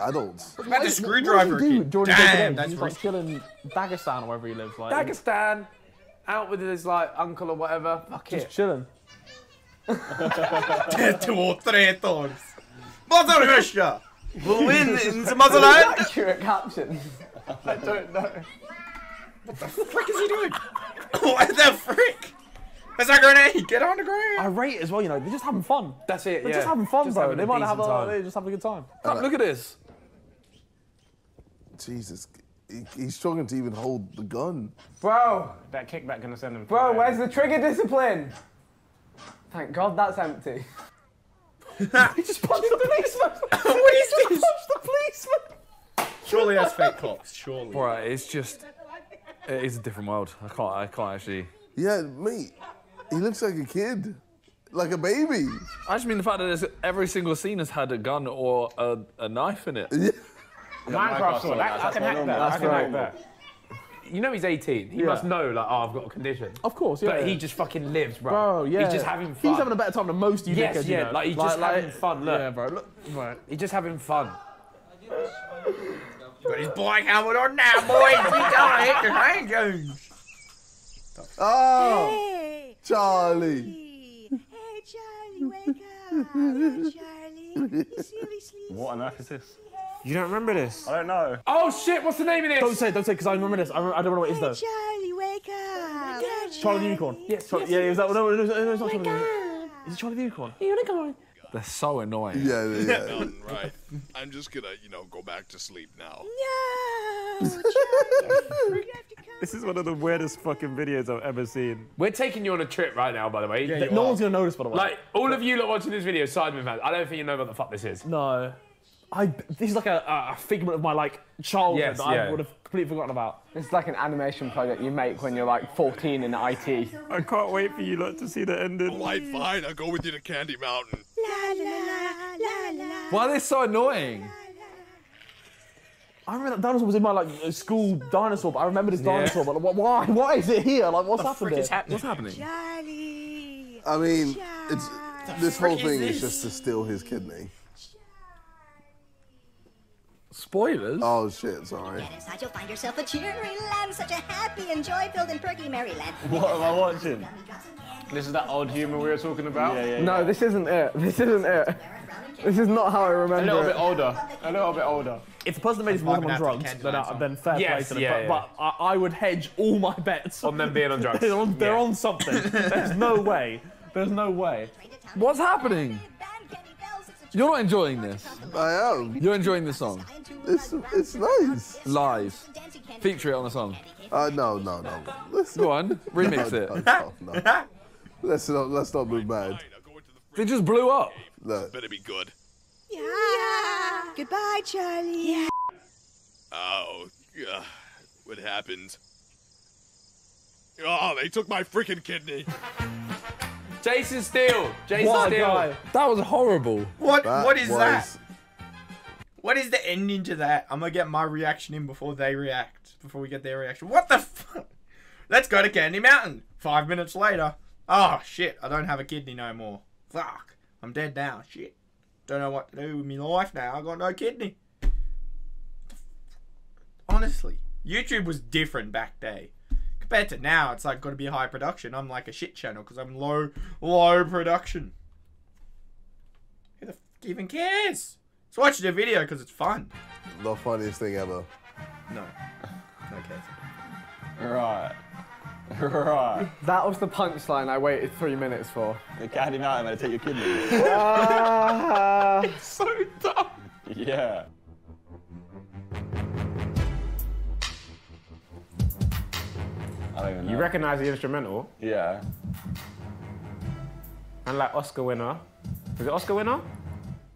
adults. What about the screwdriver does he do kid? during the Damn, them? that's He's like risky. chilling Dagestan or wherever he lives. Like, Dagestan, out with his like uncle or whatever. Fuck just it. chilling. *laughs* Two or three times. Mother Russia will win in the motherland. *laughs* Accurate caption. I don't know. What the frick is he doing? *laughs* what the frick? Is that grenade? Get on the ground. I rate it as well. You know, they're just having fun. That's it. They're yeah. just having fun, Just bro. having They might have a, time. they're just having a good time. Look, look at this. Jesus. He, he's struggling to even hold the gun. Bro, That kickback gonna send him. bro, where's the trigger discipline? Thank God that's empty. *laughs* He just punched the policeman. *laughs* what is He this? punched the policeman. Surely that's fake cops. Surely. Right, it's just, it is a different world. I can't, I can't actually. Yeah, mate. He looks like a kid. Like a baby. I just mean the fact that every single scene has had a gun or a, a knife in it. Yeah. Minecraft sword. That, I can hack normal. that. I can more hack that. You know he's 18. He Yeah. must know like, oh, I've got a condition. Of course, yeah. But he just fucking lives, bro. Bro, yeah. He's just having fun. He's having a better time than most of you Yes, dickheads, you yeah, know. like he's just having fun, look. Yeah, bro. Look, right. He's just having fun. Got his black helmet on now, boys. *laughs* We gotta hit the hand Jones. Oh, Charlie. Hey, Charlie, wake up. Hey, Charlie. You *laughs* silly sleep. What on earth is this? You don't remember this? I don't know. Oh shit! What's the name of this? Don't say don't say because I remember this. I, remember, I don't know what it is, though. Charlie, wake up. Hey, Charlie the Unicorn. Yes, Charlie, yes, yeah, is that, no, no, no, no, it's not Wake Charlie the. Unicorn. Is it Charlie the Unicorn? Unicorn? They're so annoying. Yeah, yeah. Done *laughs* right. I'm just gonna, you know, go back to sleep now. No, *laughs* Charlie. you have to come. This is one of the weirdest fucking videos I've ever seen. We're taking you on a trip right now, by the way. Th- no one's gonna notice, by the way. Like all of you lot watching this video, Sidemen fans. I don't think you know what the fuck this is. no. I, this is like a, a figment of my like childhood Yes, that I yeah. would have completely forgotten about. It's like an animation project you make when you're like 14 in IT. I can't wait for you lot to see the ending. Alright, fine. I'll go with you to Candy Mountain. La, la, la, la, la. Why are they so annoying? I remember that dinosaur was in my like school dinosaur, but I remember this Yeah. dinosaur. But wh- why? Why is it here? Like, what's happened here? What's happening? Charlie. I mean, it's this whole thing is this? just to steal his kidney. Spoilers? Oh shit, sorry. Get inside, you'll find yourself a cheery land, such a happy and joy-filled and perky Maryland. *laughs* What am I watching? This is that old humour we were talking about. Yeah, yeah, No, this isn't it. This isn't it. This is not how I remember A little it. bit older. A little bit older. If the person that made this wasn't on vibing out to the drugs, then, Candyman I, uh, song. then fair Yes, play to them. yeah, but yeah. but I, I would hedge all my bets On them being on *laughs* drugs. they're on, they're Yeah. on something. There's no way. There's no way. What's happening? You're not enjoying this. I am. You're enjoying the song. It's it's nice. Live. Feature it on a song. Uh, no, no, no. Listen. Go on, remix no, it. No, no, no. Let's not let's not move mad. They just blew up. Look. Better be good. Yeah. Goodbye, Charlie. Yeah. Oh, yeah. What happened? Oh, they took my freaking kidney. Jason Steele. Jason What Steele. guy. That was horrible. What? That what is was- that? What is the ending to that? I'm gonna get my reaction in before they react. Before we get their reaction. What the fuck? Let's go to Candy Mountain. Five minutes later. Oh shit! I don't have a kidney no more. Fuck! I'm dead now. Shit. Don't know what to do with my life now. I got no kidney. Honestly, YouTube was different back day. Compared to now, it's like got to be high production. I'm like a shit channel because I'm low, low production. Who the f- even cares? Just watch the video because it's fun. The funniest thing ever. No. Okay. Right. *laughs* Right. That was the punchline I waited three minutes for. The candy mountain, I'm gonna take your kidneys. *laughs* Ah. *laughs* so dumb. yeah. I don't even know. You recognise the instrumental Yeah. and like Oscar winner. Is it Oscar winner?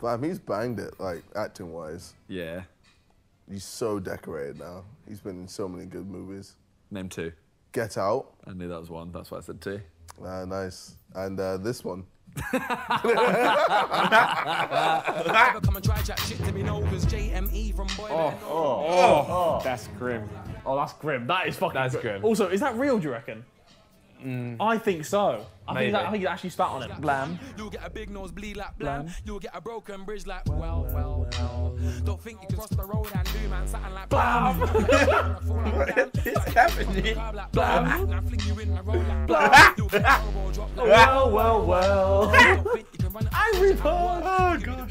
Fam, he's banged it, like acting wise. Yeah. He's so decorated now. He's been in so many good movies. Name two. Get Out. I knew that was one. That's why I said two. Ah, nice. And uh, this one. Come and try chat shit to me now, cause JME from Boy Oh, oh, oh, that's grim. Oh, that's grim. That is fucking That's grim. grim. Also, is that real? Do you reckon? Mm. I think so. I think, Maybe. that, I think he actually spat on it. Blam. You'll get a big nose bleed like blam. You'll get a broken bridge like well, well, well. Don't think you can cross the road and do man something like blam. *laughs* What is happening? Blam. Now fling you in the road like blam. You'll get a elbow drop like Well, well, well. Don't think you can run Angry Bird. Oh gosh.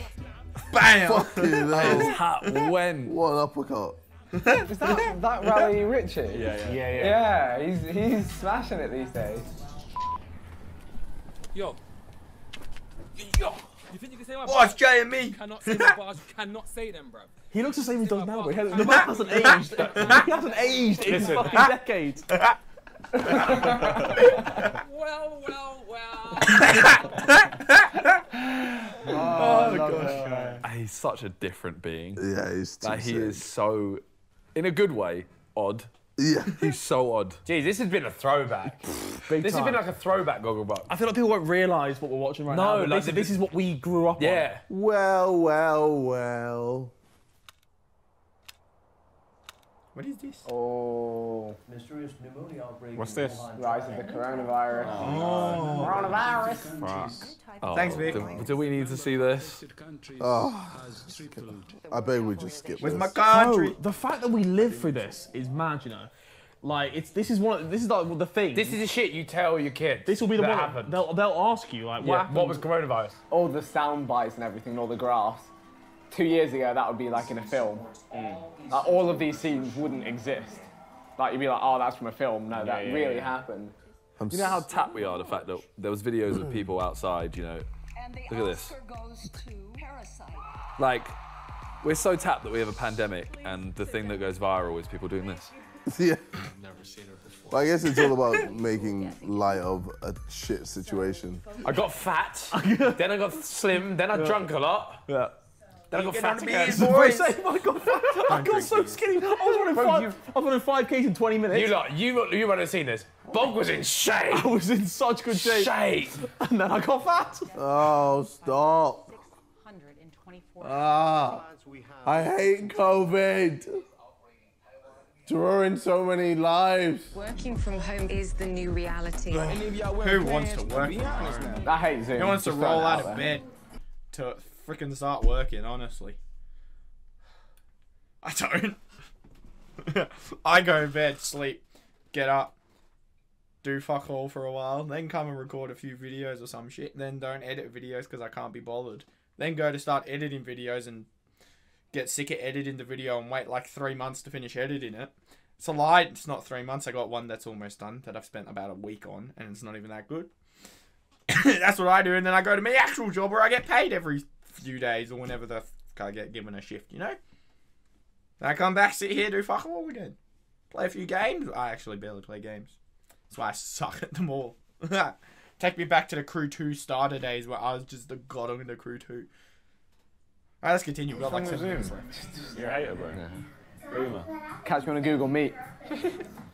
Bam. Fucking hell. Hat when? What an uppercut. *laughs* Is that, that Rally Richie? Yeah, yeah. Yeah, yeah. Yeah, he's, he's smashing it these days. Yo. Yo. You think you can say my Watch bars? JME. You cannot say my bars. You cannot say them, bro. He looks the same as he does now, but he hasn't, the man hasn't aged. he hasn't aged in fucking decades. *laughs* Well, well, well. *laughs* Oh, gosh. Ah, He's such a different being. Yeah, he's too Like he sick. is so, in a good way, odd. Yeah. *laughs* He's so odd. Jeez, this has been a throwback. Big this has been like a throwback Gogglebox. I feel like people won't realise what we're watching right No, now. but like this, this is what we grew up on. Yeah. Well, well, well. What is this? Oh, Mysterious pneumonia outbreak. What's this? Rise of the coronavirus. Oh. Coronavirus. Fuck. Oh, Thanks, Vic. Do, do we need to see this? Oh, I bet we just skip Where's this. my country? No, the fact that we live through this is mad, you know. Like it's this is one. Of, this is like the thing. This is the shit you tell your kids. This will be the that one. happened. They'll they'll ask you like what yeah. What was coronavirus? All the sound bites and everything, and all the graphs. Two years ago, that would be like in a film. Mm. Like, all of these scenes wouldn't exist. Like you'd be like, oh, that's from a film. No, that yeah, really yeah. happened. I'm You know how tapped we are. The fact that there was videos of people outside. You know, look at this. Like, we're so tapped that we have a pandemic, and the thing that goes viral is people doing this. *laughs* yeah. Well, I guess it's all about *laughs* making light of a shit situation. I got fat, then I got slim, then I drunk a lot. Yeah. Then I got fat again. beers, I boys. *laughs* say, my God, I got so skinny. I was running five. I was running five k's in 20 minutes. You lot, you you might have seen this. Bog was in shape. I was in such good shape. Shape. And then I got fat. Oh, stop. Ah, I hate COVID. Drawing so many lives. Working from home is the new reality. Who wants to work? from home? I hate Zoom. Who wants to roll out out of bed to freaking start working? Honestly, I don't. *laughs* I go in bed, sleep, get up, do fuck all for a while, then come and record a few videos or some shit. Then don't edit videos because I can't be bothered. then go to start editing videos and get sick of editing the video and wait like three months to finish editing it. It's a lie. It's not three months. I got one that's almost done that I've spent about a week on, and it's not even that good. *coughs* that's what I do, and then I go to my actual job where I get paid every few days or whenever the fuck I get given a shift. You know. Then I come back, sit here, do fuck all again. Play a few games. I actually barely play games. That's why I suck at them all. *laughs* Take me back to the Crew 2 starter days where I was just the god of the Crew 2. Alright, let's continue. We've got like What's seven minutes left. You're a hater, bro. Boomer. Catch me on a Google Meet.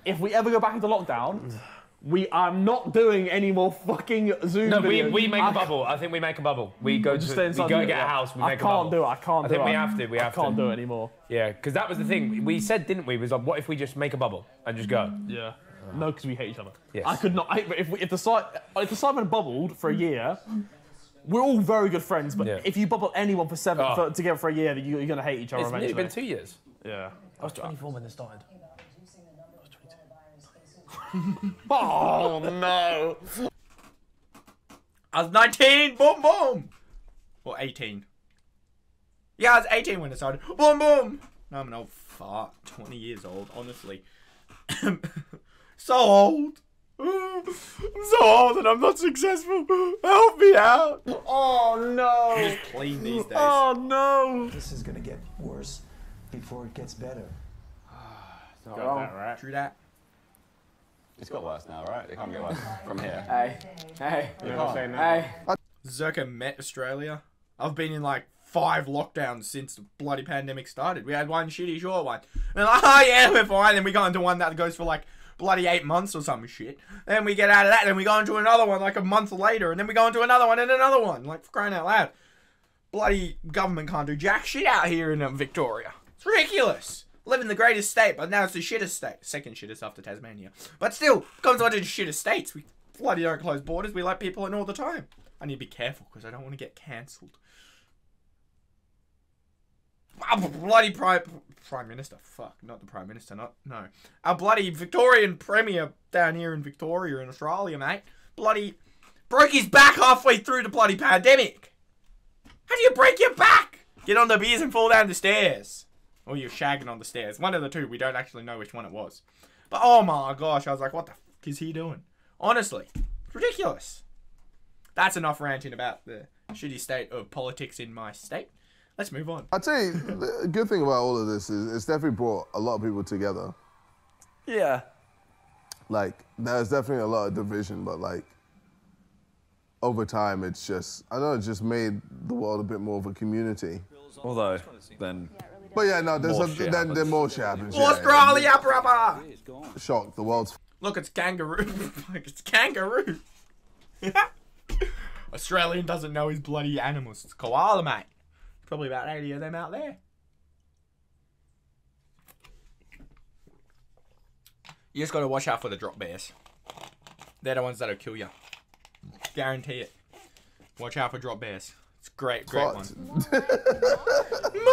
If we ever go back into lockdown, we are not doing any more fucking Zoom No, we, videos. we make I a bubble. I think we make a bubble. We go just to stay we inside go the- get a house. We I make a can't bubble. do it, I can't I do think it. we have to. We I have can't to. do it anymore. Yeah, because that was the thing. We said, didn't we? Was like, what if we just make a bubble and just go? Yeah. No, because we hate each other. Yes. I could not. I, if, we, if the side if the Sidemen bubbled for a year, we're all very good friends. But if you bubble anyone for seven Oh. for, together for a year, then you, you're gonna hate each other It's nearly eventually. been two years. Yeah. I was 24 when this started. *laughs* Oh no! I was 19! Boom boom! Or 18. Yeah, I was 18 when it started. Boom boom! Now I'm an old fart. *laughs* 20 years old, honestly. *coughs* so old. I'm *coughs* so old and I'm not successful. Help me out. Oh no! Just clean these days. Oh no! This is gonna get worse before it gets better. *sighs* Got that right. True that. It's got worse now, right? It can't get worse from here. *laughs* Hey, hey, You know what I'm saying hey. Zerka met Australia. I've been in like five lockdowns since the bloody pandemic started. We had one shitty short one. And like, oh yeah, we're fine. Then we go into one that goes for like bloody eight months or some shit. Then we get out of that. Then we go into another one like a month later. And then we go into another one and another one. Like for crying out loud. Bloody government can't do jack shit out here in um, Victoria. It's ridiculous. Live in the greatest state, but now it's the shittest state. Second shittest after Tasmania. But still, comes on to the shittest states. We bloody don't close borders. We let people in all the time. I need to be careful because I don't want to get cancelled. Bloody prime prime minister. Fuck, not the prime minister. Not no. Our bloody Victorian premier down here in Victoria in Australia, mate. Bloody broke his back halfway through the bloody pandemic. How do you break your back? Get on the beers and fall down the stairs. Or you're shagging on the stairs. One of the two. We don't actually know which one it was. But oh my gosh, I was like, what the fuck is he doing? Honestly, ridiculous. That's enough ranting about the shitty state of politics in my state. Let's move on. I tell you, the good thing about all of this is it's definitely brought a lot of people together. Yeah. Like, there's definitely a lot of division, but like, over time, it's just, I don't know, it's just made the world a bit more of a community. Although, then. But yeah, no, there's More a, shit then, then happens. more shit happens. yeah, Australia, brother! yeah. Shock, the world's Look, it's kangaroo. *laughs* Like, it's kangaroo. *laughs* Australian doesn't know his bloody animals. It's koala, mate. Probably about 80 of them out there. You just gotta watch out for the drop bears. They're the ones that'll kill you. Guarantee it. Watch out for drop bears. It's a great, great one. *laughs*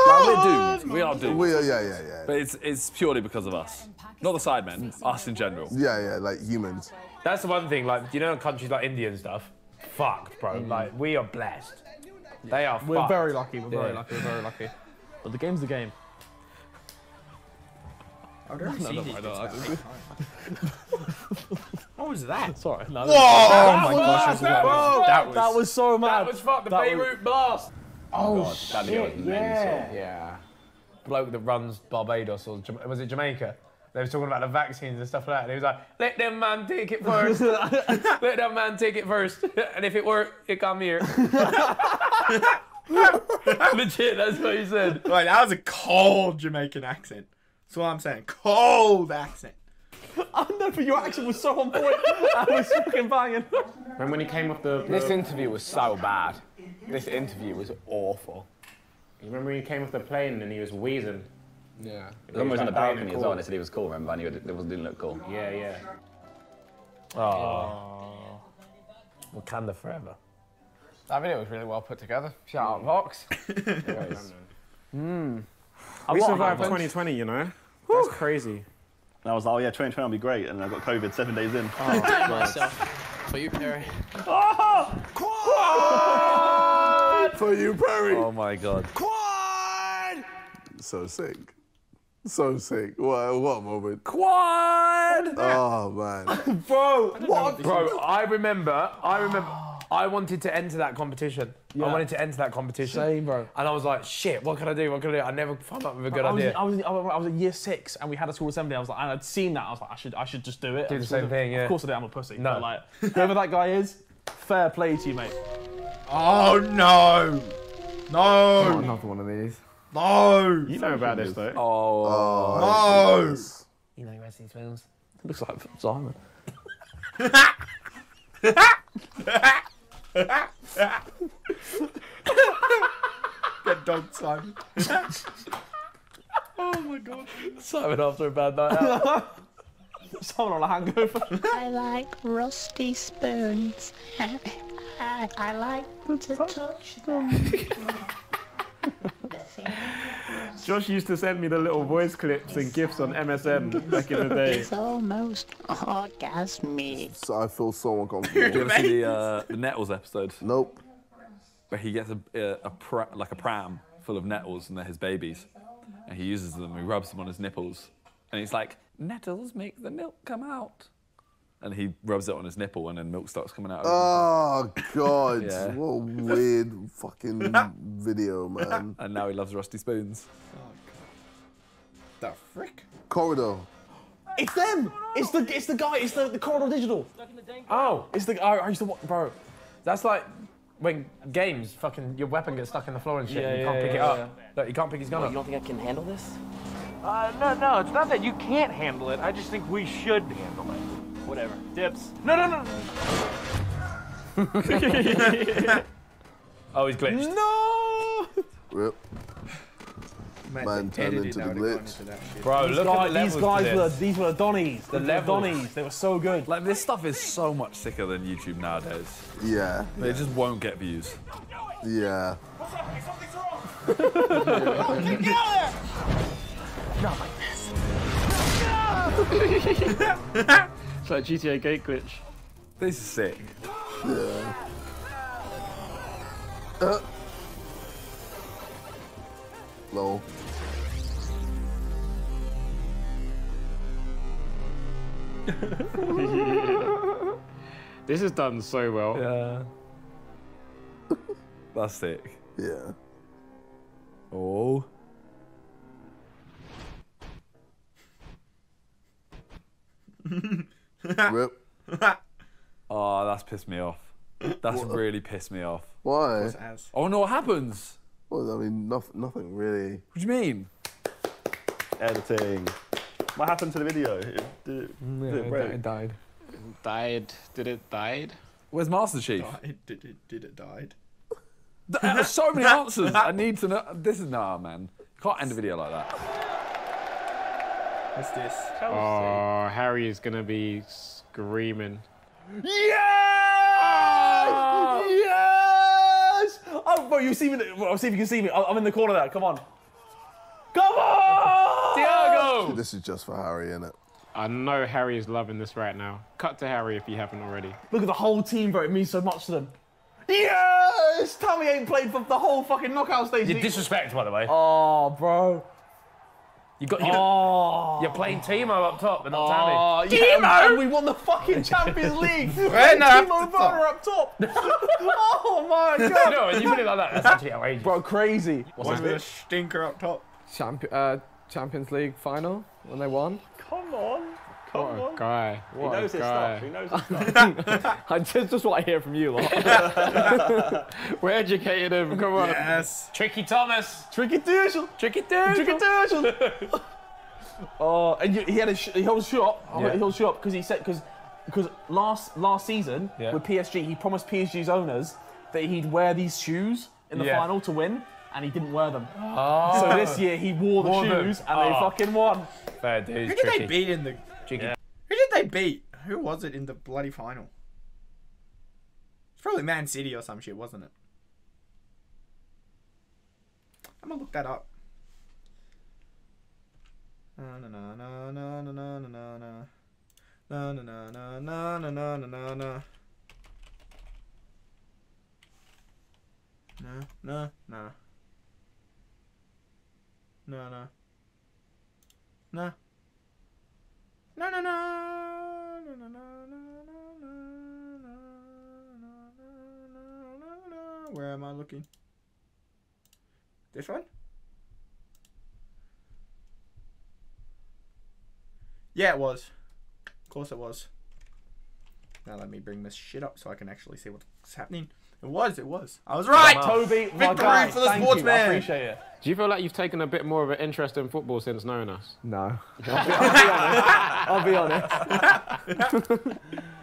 Like, we're doomed. We are doomed. We are, yeah, yeah, yeah. But it's, it's purely because of us. Not the sidemen, us in general. Yeah, yeah, like humans. That's the one thing. Like, you know, in countries like India and stuff, fucked, bro. Mm. Like, we are blessed. They are. We're fucked. very lucky. We're very lucky. We're very lucky. But the game's the game. I've never *laughs* No, seen no, these *laughs* I bits don't. about eight times. What was that? *laughs* Sorry. No, Whoa! that oh, oh my was- gosh, that was, that was- that was so mad. That was fucked. The That was- Beirut blast. Oh, oh God, that video shit, mental. yeah. Yeah. Bloke that runs Barbados or was it Jamaica? They were talking about the vaccines and stuff like that. And he was like, "Let them man take it first. *laughs* Let that man take it first. and if it work, it come here." *laughs* Legit, that's what he said. Right, that was a cold Jamaican accent. That's what I'm saying. Cold accent. *laughs* I know, but your accent was so on point. I was fucking banging. When, when he came off the. This interview was so bad. This interview was awful. You remember when he came off the plane and he was wheezing? Yeah. When he was on the balcony as well, cool. they said he was cool, remember? I knew it, it didn't look cool. Yeah, yeah. Oh. Wakanda forever. That video was really well put together. Shout out Vox. *laughs* Mm. A We survived 2020, you know? That's crazy. And I was like, oh yeah, 2020 will be great. And I got COVID seven days in. Oh, *laughs* myself. For you, Perry. Oh! For you, Perry. Oh my god. Quad! So sick. So sick. What, what moment. Quad! Oh, man. Bro, *laughs* what? Bro, I remember, I remember, I wanted to enter that competition. Yeah. I wanted to enter that competition. Same, bro. And I was like, shit, what can I do? What can I do? I never found up with a good I was, idea. I was, I was, I was in year six, and we had a school assembly. I was like, and I'd seen that. I was like, I should, I should just do it. Do I the same thing, yeah. Of course I did. I'm a pussy. No. But like, whoever that guy is, fair play to you, mate. Oh no! No! another one of these. No! You know about this though. Oh. oh. No! You know Wesley Spoons? Looks like Simon. *laughs* *laughs* Get dog Simon. *laughs* oh my god. Simon after a bad night out. *laughs* Someone on a hangover. I like rusty spoons. I, I like to touch them. *laughs* Josh used to send me the little voice clips and gifs on MSN back in the day. It's almost orgasmic. So I feel so Did you ever see the, uh, the Nettles episode? Nope. Where he gets a, a, a pra- like a pram full of nettles and they're his babies. And he uses them, he rubs them on his nipples. And he's like, Nettles make the milk come out. And he rubs it on his nipple and then milk starts coming out. of Oh, God. *laughs* Yeah. What a weird fucking *laughs* video, man. And now he loves rusty spoons. The frick? Corridor. It's them. It's the, it's the guy. It's the, the Corridor Digital. Oh, It's the. I, I used to. wa- Bro. that's like when games, fucking, your weapon gets stuck in the floor and shit. Yeah, and you yeah, can't pick yeah, it up. yeah. Look, you can't pick his gun What, up. you don't think I can handle this? Uh, no, no, it's not that you can't handle it. I just think we should handle it. Whatever. Dips. No, no, no. *laughs* Oh, he's glitched. No. Rip. Man turned into the now to go glitch. into. Bro, These, look guys, at the levels these guys were. These were the Donnies. The These were levels. Donnies. They were so good. Like, this stuff is so much sicker than YouTube nowadays. Yeah. They just won't get views. Yeah. *laughs* *laughs* It's like GTA gate glitch. This is sick. Yeah. Uh. Lol. *laughs* This is done so well. Yeah. That's sick. Yeah. Oh. *laughs* Rip. *laughs* Oh, that's pissed me off. That's really pissed me off. Why? Oh no, what happens? Well, I mean, nothing, nothing really. What do you mean? Editing. What happened to the video? It, did it, did it break? died. Died. Did it died? Where's Master Chief? Died. Did it, did it died? There's so many answers. I need to know. This is nah, man. Can't end a video like that. What's this? Oh, Harry is gonna be screaming. Yes! Oh. Yes! Oh, bro, you see me? Well, see if you can see me. I- I'm in the corner there. Come on. Come on! Diego! This is just for Harry, isn't it? I know Harry is loving this right now. Cut to Harry if you haven't already. Look at the whole team, bro. It means so much to them. Yes! Tommy ain't played for the whole fucking knockout stage. You disrespect, by the way. Oh, bro. You got. You Oh. You're playing Timo up top, but not Oh, Tammy. yeah, and we won the fucking Champions *laughs* League. *laughs* Right now. Timo Werner up top. *laughs* oh my god. no, and you put it like that. That's actually outrageous. Bro, crazy. One with a stinker up top. Champion, uh, Champions League final when they won. Come on. Come What a on. guy. He What knows a his guy. stuff. He knows his stuff. *laughs* *laughs* I just, just what I hear from you lot. *laughs* We educated him. Come on. Yes. Tricky Thomas. Tricky Tuchel. Tricky Dude. Tricky Tuchel. Oh, and you, he had a sh- he held shot. Yeah. He held shot because he said because because last last season Yeah. with PSG he promised PSG's owners that he'd wear these shoes in the Yeah. final to win, and he didn't wear them. Oh. So this year he wore the Wore them. shoes and they Oh. fucking won. Fair dude. Who did Tricky. they beat in the? Tricky. Who did they beat? Who was it in the bloody final? It's probably Man City or some shit, wasn't it? I'm gonna look that up. Na na na na na na na na na na na na na na na na na na na No, no, no. No, no. No. No, no, no. No, no, no, no, no, no, no. Where am I looking? This one? Yeah, it was. Of course it was. Now let me bring this shit up so I can actually see what's happening. It was, it was. I was right! Toby, my Victory guy, for the thank sportsman! You. I appreciate it. Do you feel like you've taken a bit more of an interest in football since knowing us? No. *laughs* I'll be honest. I'll be honest.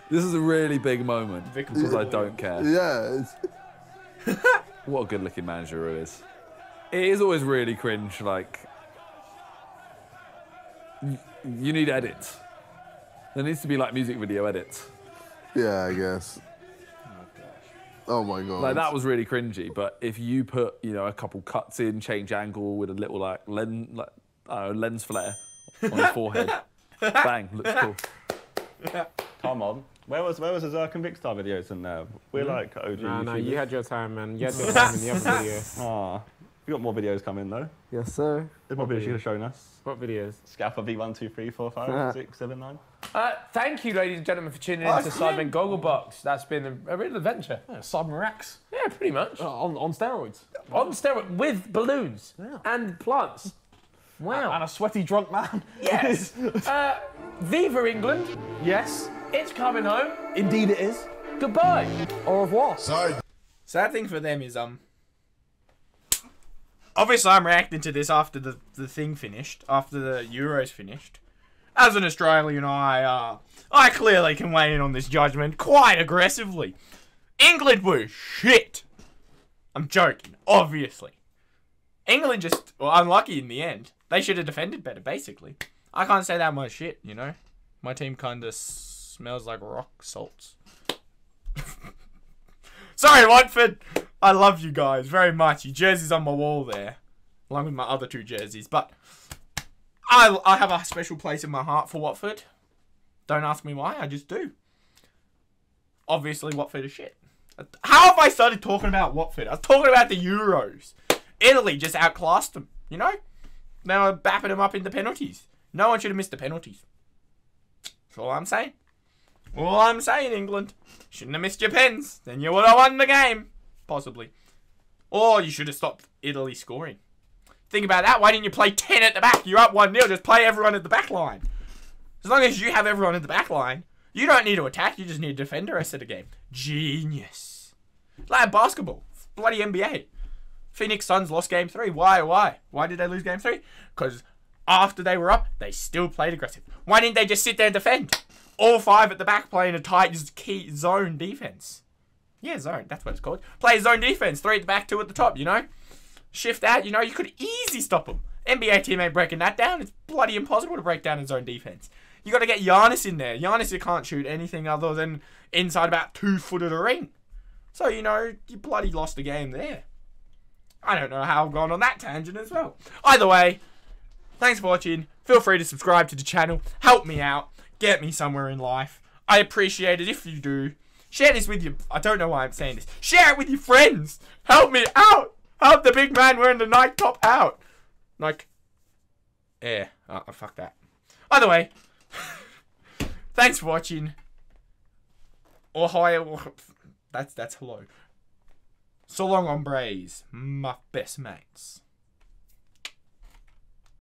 This is a really big moment because I don't care. Yeah. *laughs* What a good looking manager it is. It is always really cringe, like. You need edits. There needs to be like music video edits. yeah, I guess. Oh my god. Like that was really cringy, but if you put, you know, a couple cuts in, change angle with a little like lens, like I lens flare on your forehead, *laughs* bang, looks cool. Come on. Where was where was the Zerk and Vikkstar videos in there? We're Hmm? like OG. No, no, you had your time, man. You had your *laughs* time in the other video. Ah, we got more videos coming though. Yes, sir. There's more videos you could have shown us. What videos? Scaffer V1, 2, 3, 4, 5, Ah. 6, 7, 9. Uh, thank you, ladies and gentlemen, for tuning Oh, in to it's Sidemen Gogglebox. That's been a, a real adventure. Yeah, Cyber Rex. Yeah, pretty much. Uh, on, on steroids. On steroid with balloons Yeah. and plants. Wow. And a sweaty drunk man. Yes. *laughs* uh, Viva England. yes. It's coming home. Indeed it is. Goodbye. Au revoir. Sorry. Sad thing for them is um. Obviously, I'm reacting to this after the the thing finished, after the Euros finished. As an Australian, I uh, I clearly can weigh in on this judgment quite aggressively. England were shit. I'm joking, obviously. England just well, unlucky in the end. They should have defended better, basically. I can't say that much shit, you know. My team kind of smells like rock salts. *laughs* Sorry, Watford. I love you guys very much. Your jersey's on my wall there, along with my other two jerseys. But I, I have a special place in my heart for Watford. Don't ask me why. I just do. Obviously, Watford is shit. How have I started talking about Watford? I was talking about the Euros. Italy just outclassed them. You know, they were bapping them up in the penalties. No one should have missed the penalties. That's all I'm saying. All I'm saying, England. Shouldn't have missed your pens. Then you would have won the game. Possibly. Or you should have stopped Italy scoring. Think about that. Why didn't you play 10 at the back? You're up 1 0. Just play everyone at the back line. As long as you have everyone at the back line, you don't need to attack. You just need to defend the rest of the game. Genius. Like basketball. Bloody NBA. Phoenix Suns lost game three. Why? Why? Why did they lose game three? Because after they were up, they still played aggressive. Why didn't they just sit there and defend? All five at the back playing a tight key zone defense. Yeah, zone. That's what it's called. Play zone defense. Three at the back, two at the top. You know, shift out. You know, you could easy stop them. NBA team ain't breaking that down. It's bloody impossible to break down in zone defense. You got to get Giannis in there. Giannis, you can't shoot anything other than inside about two foot of the ring. So you know, you bloody lost the game there. I don't know how I've gone on that tangent as well. Either way, thanks for watching. Feel free to subscribe to the channel. Help me out. Get me somewhere in life. I appreciate it if you do. Share this with your... I don't know why I'm saying this. Share it with your friends. Help me out. Help the big man wearing the Nike top out. Like... Yeah. Oh, fuck that. Either way. *laughs* thanks for watching. Or hi... *laughs* That's, that's hello. So long, hombres. My best mates.